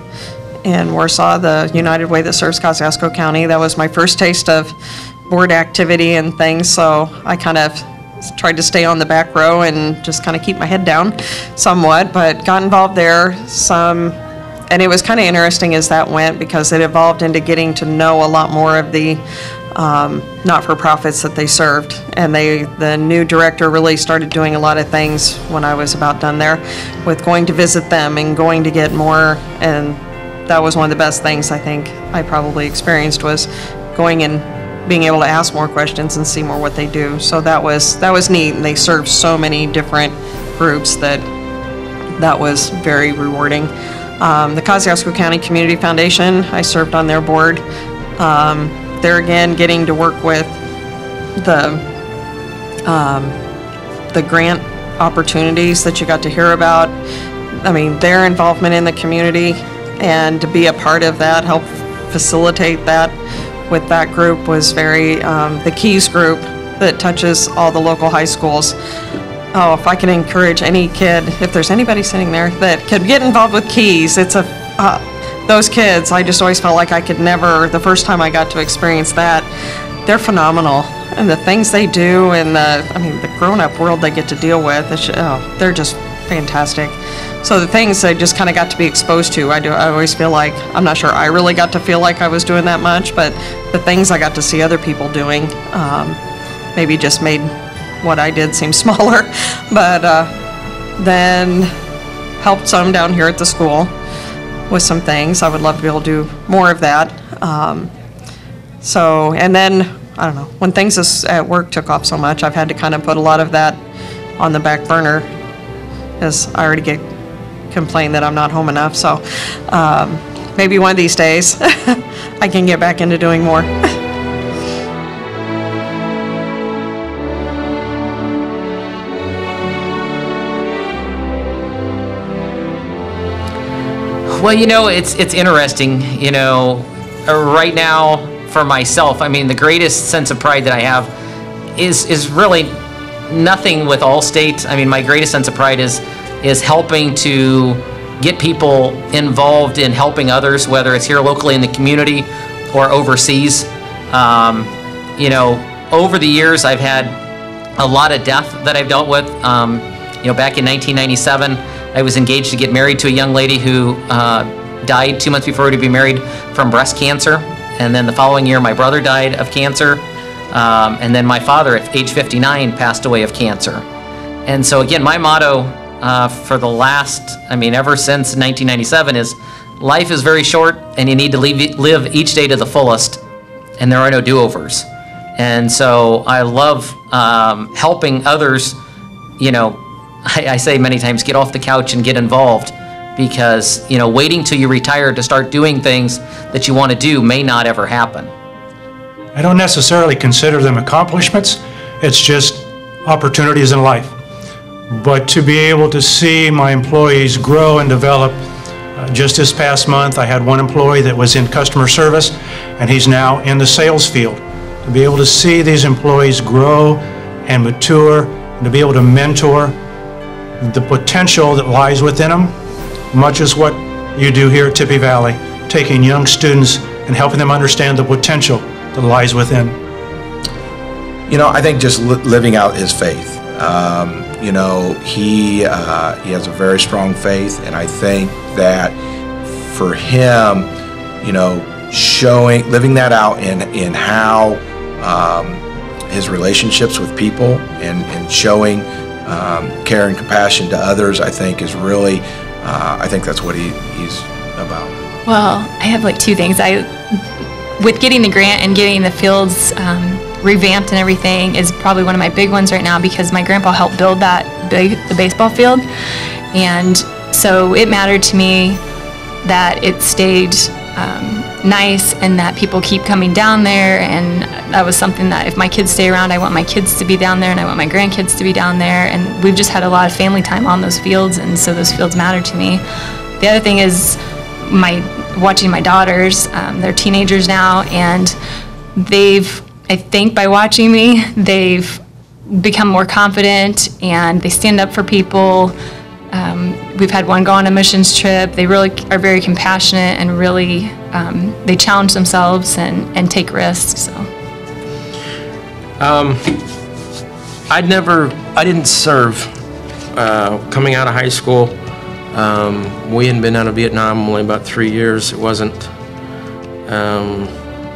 in Warsaw, the United Way that serves Kosciusko County. That was my first taste of board activity and things, so I kind of tried to stay on the back row and just kind of keep my head down somewhat, but got involved there some and it was kind of interesting as that went because it evolved into getting to know a lot more of the um, not-for-profits that they served. And they, the new director really started doing a lot of things when I was about done there with going to visit them and going to get more. And that was one of the best things I think I probably experienced was going and being able to ask more questions and see more what they do. So that was, that was neat. And they served so many different groups that that was very rewarding. Um, the Kosciusko County Community Foundation, I served on their board. Um, there again, getting to work with the, um, the grant opportunities that you got to hear about. I mean, their involvement in the community and to be a part of that, help facilitate that with that group was very, um, the Keys Group that touches all the local high schools. Oh, if I can encourage any kid, if there's anybody sitting there that could get involved with keys, it's a, uh, those kids, I just always felt like I could never, the first time I got to experience that, they're phenomenal. And the things they do and the, I mean, the grown-up world they get to deal with, oh, they're just fantastic. So the things I just kind of got to be exposed to, I do, I always feel like, I'm not sure I really got to feel like I was doing that much, but the things I got to see other people doing, um, maybe just made what I did seem smaller. But uh, then helped some down here at the school with some things. I would love to be able to do more of that. Um, so, and then, I don't know, when things at work took off so much, I've had to kind of put a lot of that on the back burner because I already get complained that I'm not home enough. So um, maybe one of these days I can get back into doing more. Well, you know, it's it's interesting. You know, uh, right now for myself, I mean, the greatest sense of pride that I have is is really nothing with Allstate. I mean, my greatest sense of pride is is helping to get people involved in helping others, whether it's here locally in the community or overseas. Um, you know, over the years, I've had a lot of death that I've dealt with. Um, you know, back in 1997, I was engaged to get married to a young lady who uh, died two months before to be married from breast cancer. And then the following year, my brother died of cancer. Um, and then my father, at age 59, passed away of cancer. And so, again, my motto uh, for the last, I mean, ever since 1997 is life is very short and you need to leave, live each day to the fullest, and there are no do overs. And so I love um, helping others, you know, I, I say many times, get off the couch and get involved because, you know, waiting till you retire to start doing things that you want to do may not ever happen. I don't necessarily consider them accomplishments, it's just opportunities in life. But to be able to see my employees grow and develop, uh, just this past month, I had one employee that was in customer service, and he's now in the sales field. to be able to see these employees grow and mature, and to be able to mentor the potential that lies within them, much as what you do here at Tippy Valley, taking young students and helping them understand the potential that lies within. You know, I think just li- living out his faith. Um, you know, he uh, he has a very strong faith, and I think that for him, you know, showing living that out in in how um, his relationships with people and and showing um, care and compassion to others, I think is really, uh, I think that's what he, he's about. Well, I have like two things. I, with getting the grant and getting the fields um, revamped and everything is probably one of my big ones right now because my grandpa helped build that big the baseball field, and so it mattered to me that it stayed um, nice and that people keep coming down there. And that was something that if my kids stay around, I want my kids to be down there and I want my grandkids to be down there. And we've just had a lot of family time on those fields, and so those fields matter to me. The other thing is my watching my daughters. Um, they're teenagers now, and they've I think by watching me, they've become more confident and they stand up for people. Um, we've had one go on a missions trip. They really are very compassionate and really um, they challenge themselves and, and take risks. So. Um, I'd never, I didn't serve uh, coming out of high school. Um, we hadn't been out of Vietnam only about three years. It wasn't, um,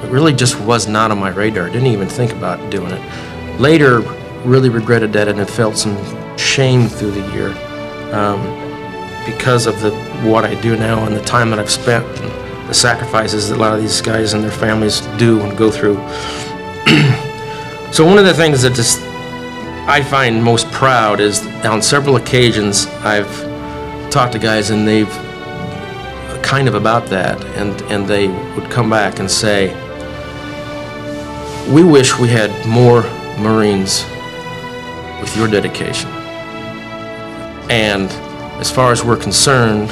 it really just was not on my radar. Didn't even think about doing it. Later, really regretted that and had felt some shame through the year um, because of the what I do now and the time that I've spent, the sacrifices that a lot of these guys and their families do and go through. so one of the things that just I find most proud is on several occasions I've talked to guys and they've kind of about that and and they would come back and say we wish we had more Marines with your dedication. And as far as we're concerned,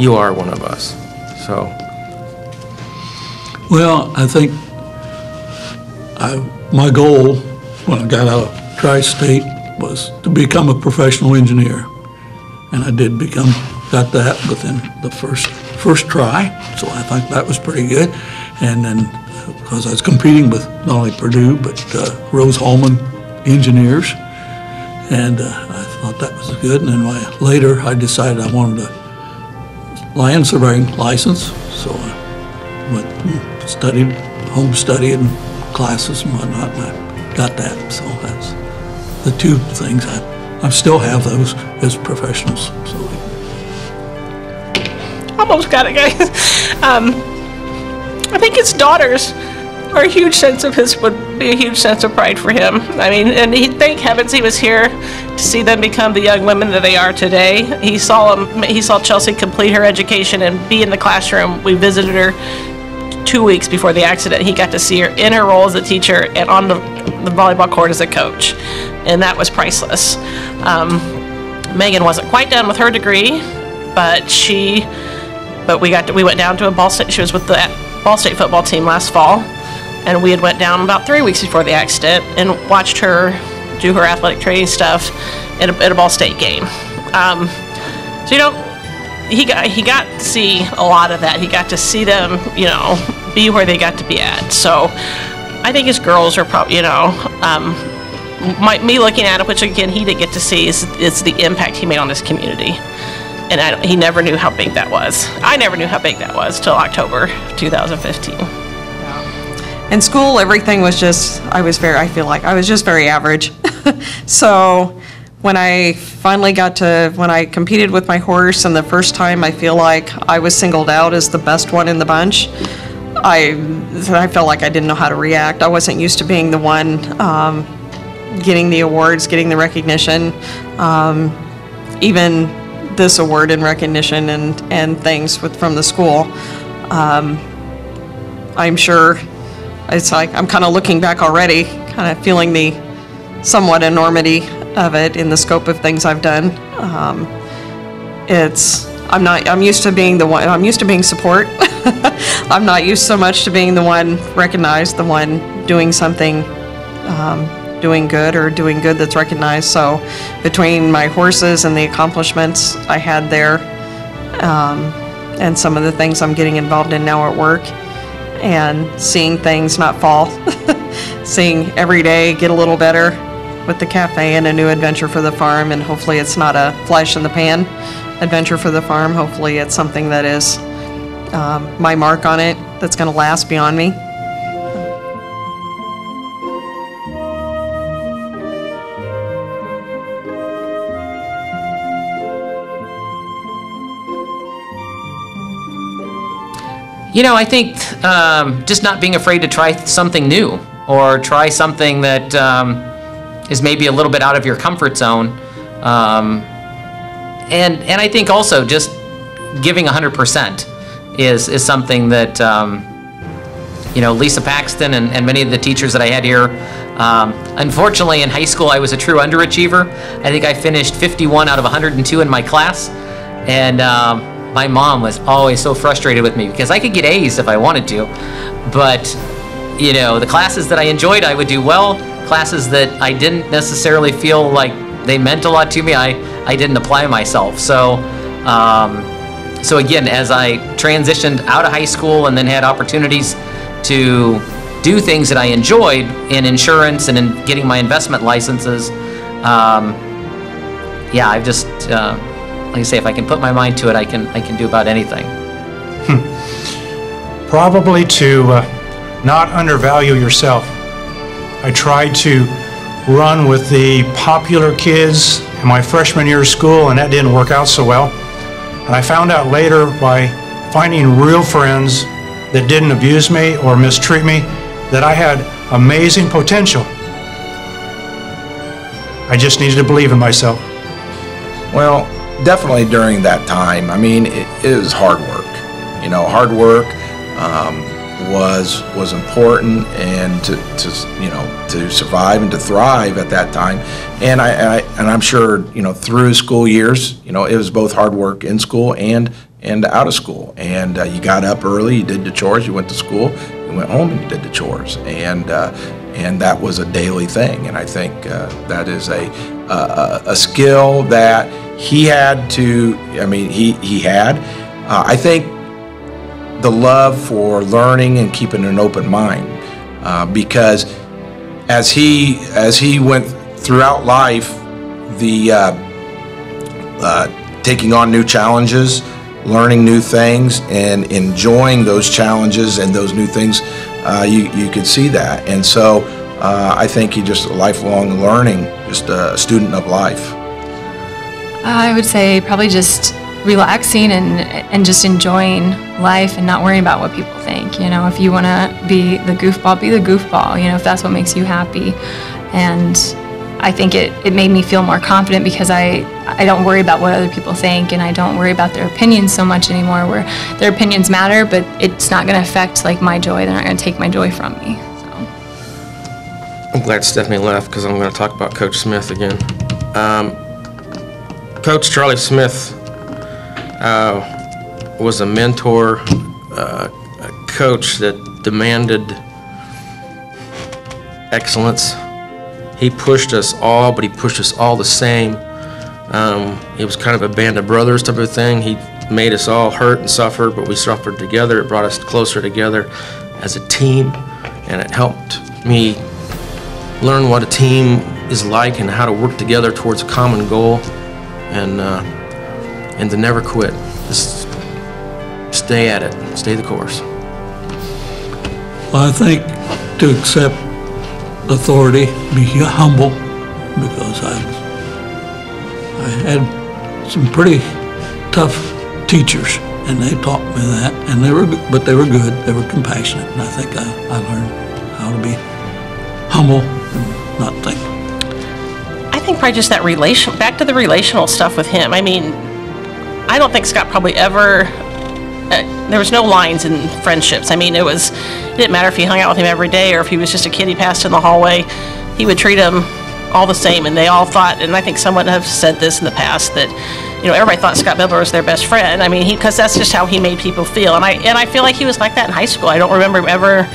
you are one of us. So, Well, I think I, my goal when I got out of Tri-State was to become a professional engineer. And I did become, got that within the first, first try, so I think that was pretty good. And then, because I was competing with not only Purdue, but uh, Rose-Hulman engineers. And uh, I thought that was good. And then later, I decided I wanted a land surveying license, so I went studied, home studied and classes and whatnot, and I got that. So that's the two things. I, I still have those as professionals, so. Almost got it, guys. Um, I think his daughters are a huge sense of his would be a huge sense of pride for him. I mean, and he thank heavens he was here to see them become the young women that they are today. He saw them, he saw Chelsea complete her education and be in the classroom. We visited her two weeks before the accident. He got to see her in her role as a teacher and on the, the volleyball court as a coach, and that was priceless. Um, Megan wasn't quite done with her degree, but she, but we got to, we went down to a Ball State. She was with the Ball State football team last fall, and we had went down about three weeks before the accident and watched her do her athletic training stuff at a, at a Ball State game. Um, so you know, he got he got to see a lot of that. He got to see them, you know, be where they got to be at. So I think his girls are probably, you know, um, my, me looking at it, which again he didn't get to see, is is the impact he made on this community. And I, he never knew how big that was. I never knew how big that was till October 2015. In school, everything was just, I was very, I feel like, I was just very average. So when I finally got to, when I competed with my horse and the first time I feel like I was singled out as the best one in the bunch, I, I felt like I didn't know how to react. I wasn't used to being the one um, getting the awards, getting the recognition, um, even this award and recognition and, and things with, from the school. Um, I'm sure it's like, I'm kind of looking back already, kind of feeling the somewhat enormity of it in the scope of things I've done. Um, It's, I'm not, I'm used to being the one, I'm used to being support. I'm not used so much to being the one recognized, the one doing something, um, doing good or doing good that's recognized. So between my horses and the accomplishments I had there, um, and some of the things I'm getting involved in now at work, and seeing things not fall, seeing every day get a little better with the cafe and a new adventure for the farm, and hopefully it's not a flash in the pan adventure for the farm. Hopefully it's something that is um, my mark on it that's going to last beyond me. You know, I think um, just not being afraid to try something new or try something that um, is maybe a little bit out of your comfort zone. Um, and, and I think also just giving 100% is, is something that, um, you know, Lisa Paxton and, and many of the teachers that I had here. Um, unfortunately, in high school, I was a true underachiever. I think I finished 51 out of 102 in my class. And um, my mom was always so frustrated with me because I could get A's if I wanted to. But, you know, the classes that I enjoyed, I would do well. Classes that I didn't necessarily feel like they meant a lot to me, I, I didn't apply myself. So, um, so again, as I transitioned out of high school and then had opportunities to do things that I enjoyed in insurance and in getting my investment licenses, um, yeah, I've just, uh, like I say, if I can put my mind to it, I can, I can do about anything. Probably to uh, not undervalue yourself. I tried to run with the popular kids in my freshman year of school, and that didn't work out so well. And I found out later by finding real friends that didn't abuse me or mistreat me that I had amazing potential. I just needed to believe in myself. Well, definitely during that time, I mean, it, was hard work. You know, hard work um, was was important, and to, to you know to survive and to thrive at that time. And I, I and I'm sure you know through school years, you know, it was both hard work in school and and out of school. And uh, you got up early, you did the chores, you went to school, you went home and you did the chores, and uh, and that was a daily thing. And I think uh, that is a, a a skill that he had to. I mean, he he had. Uh, I think the love for learning and keeping an open mind, uh, because as he as he went throughout life, the uh, uh, taking on new challenges, learning new things, and enjoying those challenges and those new things, uh, you you could see that. And so uh, I think he just a lifelong learning, just a student of life. I would say probably just relaxing and and just enjoying life and not worrying about what people think. You know, if you want to be the goofball, be the goofball. You know, if that's what makes you happy. And I think it, it made me feel more confident because I I don't worry about what other people think and I don't worry about their opinions so much anymore. Where their opinions matter, but it's not going to affect like my joy. They're not going to take my joy from me. So. I'm glad Stephanie left because I'm going to talk about Coach Smith again. Um, Coach Charlie Smith uh, was a mentor, uh, a coach that demanded excellence. He pushed us all, but he pushed us all the same. Um, it was kind of a band of brothers type of thing. He made us all hurt and suffer, but we suffered together. It brought us closer together as a team, and it helped me learn what a team is like and how to work together towards a common goal, and uh, and to never quit. Just stay at it, stay the course. Well, I think to accept authority, be humble, because I, I had some pretty tough teachers, and they taught me that, and they were, but they were good, they were compassionate, and I think I, I learned how to be humble and not think. I think probably just that relation, back to the relational stuff with him. I mean, I don't think Scott probably ever, uh, there was no lines in friendships. I mean, it was, it didn't matter if he hung out with him every day or if he was just a kid he passed in the hallway. He would treat him all the same, and they all thought, and I think someone have said this in the past, that, you know, everybody thought Scott Bibler was their best friend. I mean, he, because that's just how he made people feel. And I, and I feel like he was like that in high school. I don't remember him ever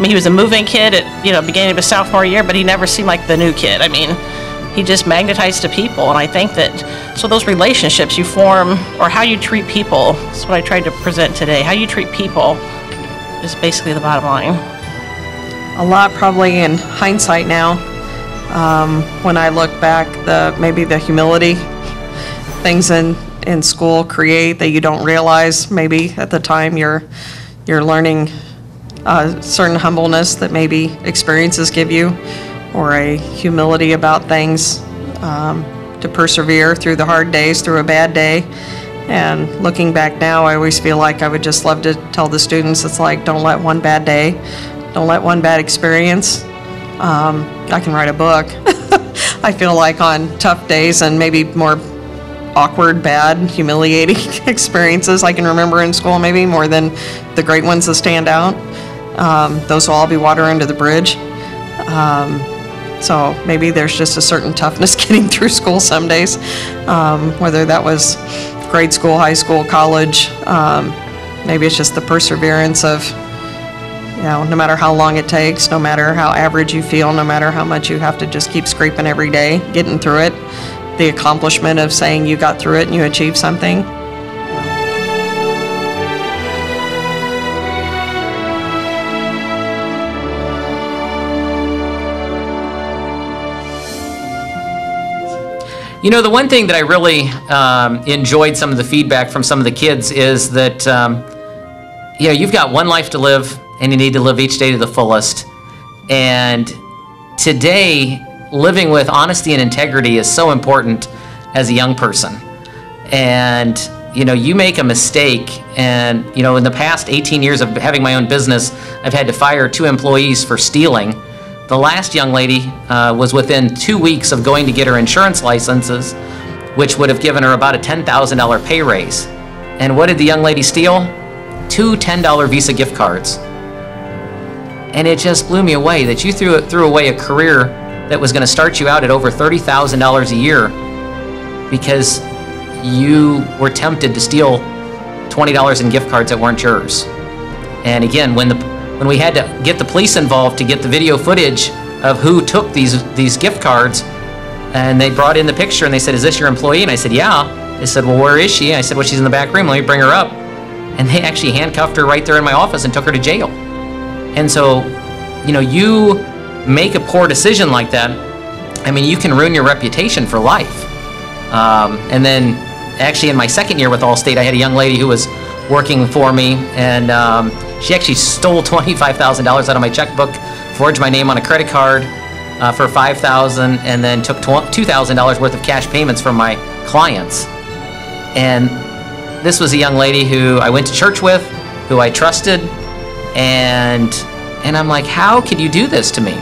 I mean, he was a moving kid at, you know, beginning of his sophomore year, but he never seemed like the new kid. I mean, he just magnetized to people, and I think that, so those relationships you form, or how you treat people, that's what I tried to present today. How you treat people is basically the bottom line. a lot probably in hindsight now. Um, when I look back, the maybe the humility things in in school create that you don't realize maybe at the time you're you're learning a certain humbleness that maybe experiences give you, or a humility about things um, to persevere through the hard days, through a bad day. And looking back now, I always feel like I would just love to tell the students, it's like, don't let one bad day, don't let one bad experience. Um, I can write a book. I feel like on tough days and maybe more awkward, bad, humiliating experiences I can remember in school, maybe more than the great ones that stand out. Um, those will all be water under the bridge. Um, so maybe there's just a certain toughness getting through school some days, um, whether that was grade school, high school, college. Um, maybe it's just the perseverance of, you know, no matter how long it takes, no matter how average you feel, no matter how much you have to just keep scraping every day, getting through it, the accomplishment of saying you got through it and you achieved something. You know, the one thing that I really um, enjoyed some of the feedback from some of the kids is that, um, you know, you've got one life to live and you need to live each day to the fullest. And today, living with honesty and integrity is so important as a young person. And, you know, you make a mistake, and, you know, in the past 18 years of having my own business, I've had to fire two employees for stealing. The last young lady uh, was within two weeks of going to get her insurance licenses, which would have given her about a $10,000 pay raise. And what did the young lady steal? Two $10 Visa gift cards. And it just blew me away that you threw, threw away a career that was going to start you out at over $30,000 a year because you were tempted to steal $20 in gift cards that weren't yours. And again, when the when we had to get the police involved to get the video footage of who took these these gift cards, and they brought in the picture and they said, "Is this your employee?" And I said, "Yeah." They said, "Well, where is she?" I said, "Well, she's in the back room. Let me bring her up." And they actually handcuffed her right there in my office and took her to jail. And so, you know, you make a poor decision like that. I mean, you can ruin your reputation for life. Um, and then, actually, in my second year with Allstate, I had a young lady who was working for me, and um, she actually stole $25,000 out of my checkbook, forged my name on a credit card uh, for $5,000, and then took $2,000 worth of cash payments from my clients. And this was a young lady who I went to church with, who I trusted, and and I'm like, how could you do this to me?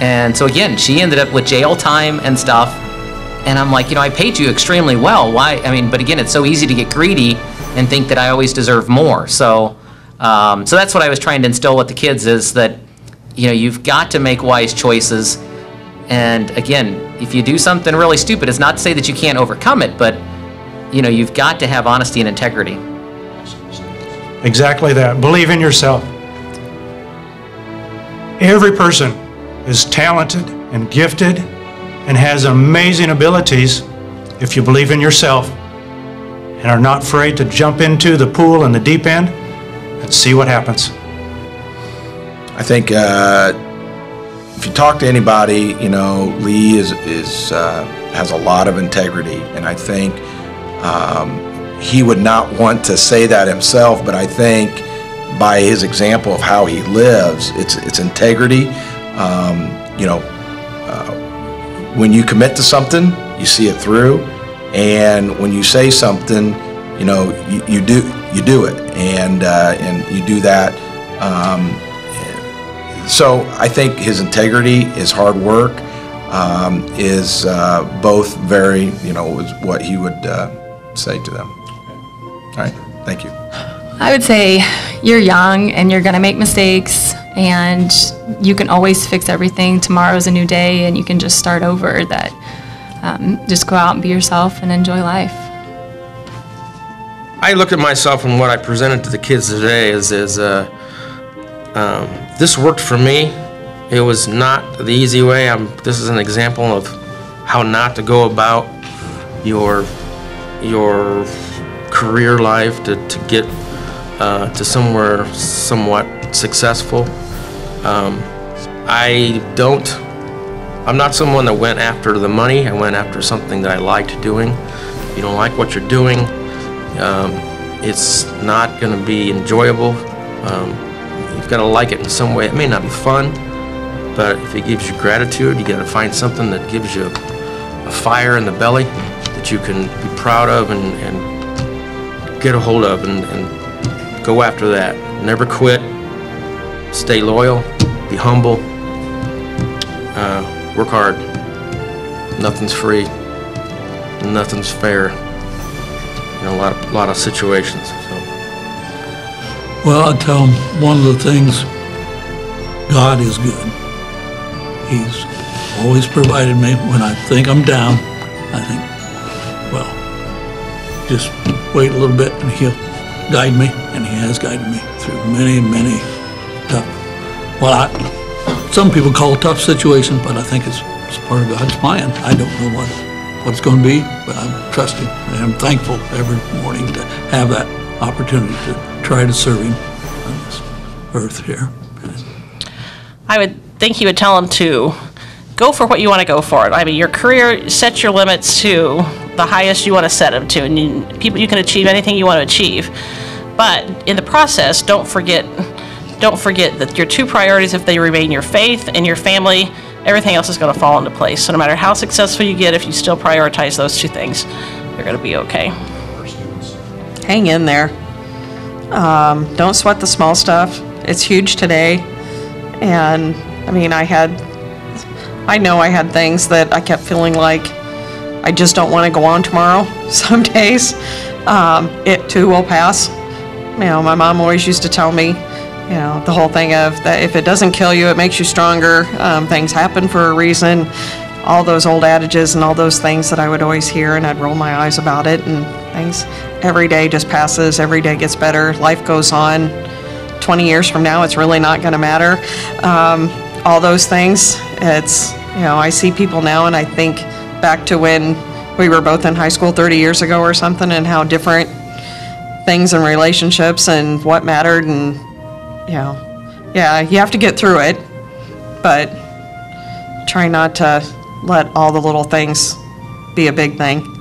And so again, she ended up with jail time and stuff. And I'm like, you know, I paid you extremely well. Why? I mean, but again, it's so easy to get greedy and think that I always deserve more. So, um, so that's what I was trying to instill with the kids is that, you know, you've got to make wise choices. And again, if you do something really stupid, it's not to say that you can't overcome it, but you know, you've got to have honesty and integrity. Exactly that. Believe in yourself. Every person is talented and gifted and has amazing abilities if you believe in yourself and are not afraid to jump into the pool in the deep end and see what happens. I think uh, if you talk to anybody, you know, Lee is is uh, has a lot of integrity, and I think um, he would not want to say that himself, but I think by his example of how he lives, it's it's integrity. Um, you know, uh, when you commit to something, you see it through, and when you say something, you know, you, you do you do it, and uh, and you do that. Um, so I think his integrity, his hard work, um, is uh, both very, you know, what he would uh, say to them. All right, thank you. I would say you're young and you're going to make mistakes and you can always fix everything. Tomorrow's a new day and you can just start over. That um, just go out and be yourself and enjoy life. I look at myself and what I presented to the kids today is, is uh, um, this worked for me. It was not the easy way. I'm, this is an example of how not to go about your your career life to, to get uh, to somewhere somewhat successful. Um, I don't. I'm not someone that went after the money. I went after something that I liked doing. You don't like what you're doing, um, it's not going to be enjoyable. Um, you've got to like it in some way. It may not be fun, but if it gives you gratitude, you got to find something that gives you a fire in the belly that you can be proud of and, and get a hold of and, and go after that. Never quit. Stay loyal. Be humble. Uh, work hard. Nothing's free. Nothing's fair in a lot of, lot of situations. So. Well, I tell them one of the things, God is good. He's always provided me when I think I'm down. I think, well, just wait a little bit and he'll guide me, and he has guided me through many, many tough, well, I, some people call it tough situations, but I think it's, it's part of God's plan. I don't know what, what it's gonna be, but I'm trusting, and I'm thankful every morning to have that opportunity to try to serve him on this earth here. I would think you would tell them to go for what you want to go for. I mean, your career set your limits to the highest you want to set them to, and you, people you can achieve anything you want to achieve. But in the process, don't forget don't forget that your two priorities, if they remain your faith and your family, everything else is going to fall into place. So no matter how successful you get, if you still prioritize those two things, you're going to be okay. hang in there. Um, don't sweat the small stuff. It's huge today. And I mean, I had, I know I had things that I kept feeling like I just don't want to go on tomorrow some days. Um, it too will pass. You know, my mom always used to tell me, you know, the whole thing of that if it doesn't kill you, it makes you stronger. Um, things happen for a reason. All those old adages and all those things that I would always hear, and I'd roll my eyes about it. And things, every day just passes, every day gets better, life goes on. 20 years from now, it's really not going to matter. Um, all those things, it's, you know, I see people now and I think back to when we were both in high school 30 years ago or something and how different things and relationships and what mattered and, know, yeah, you have to get through it, but try not to let all the little things be a big thing.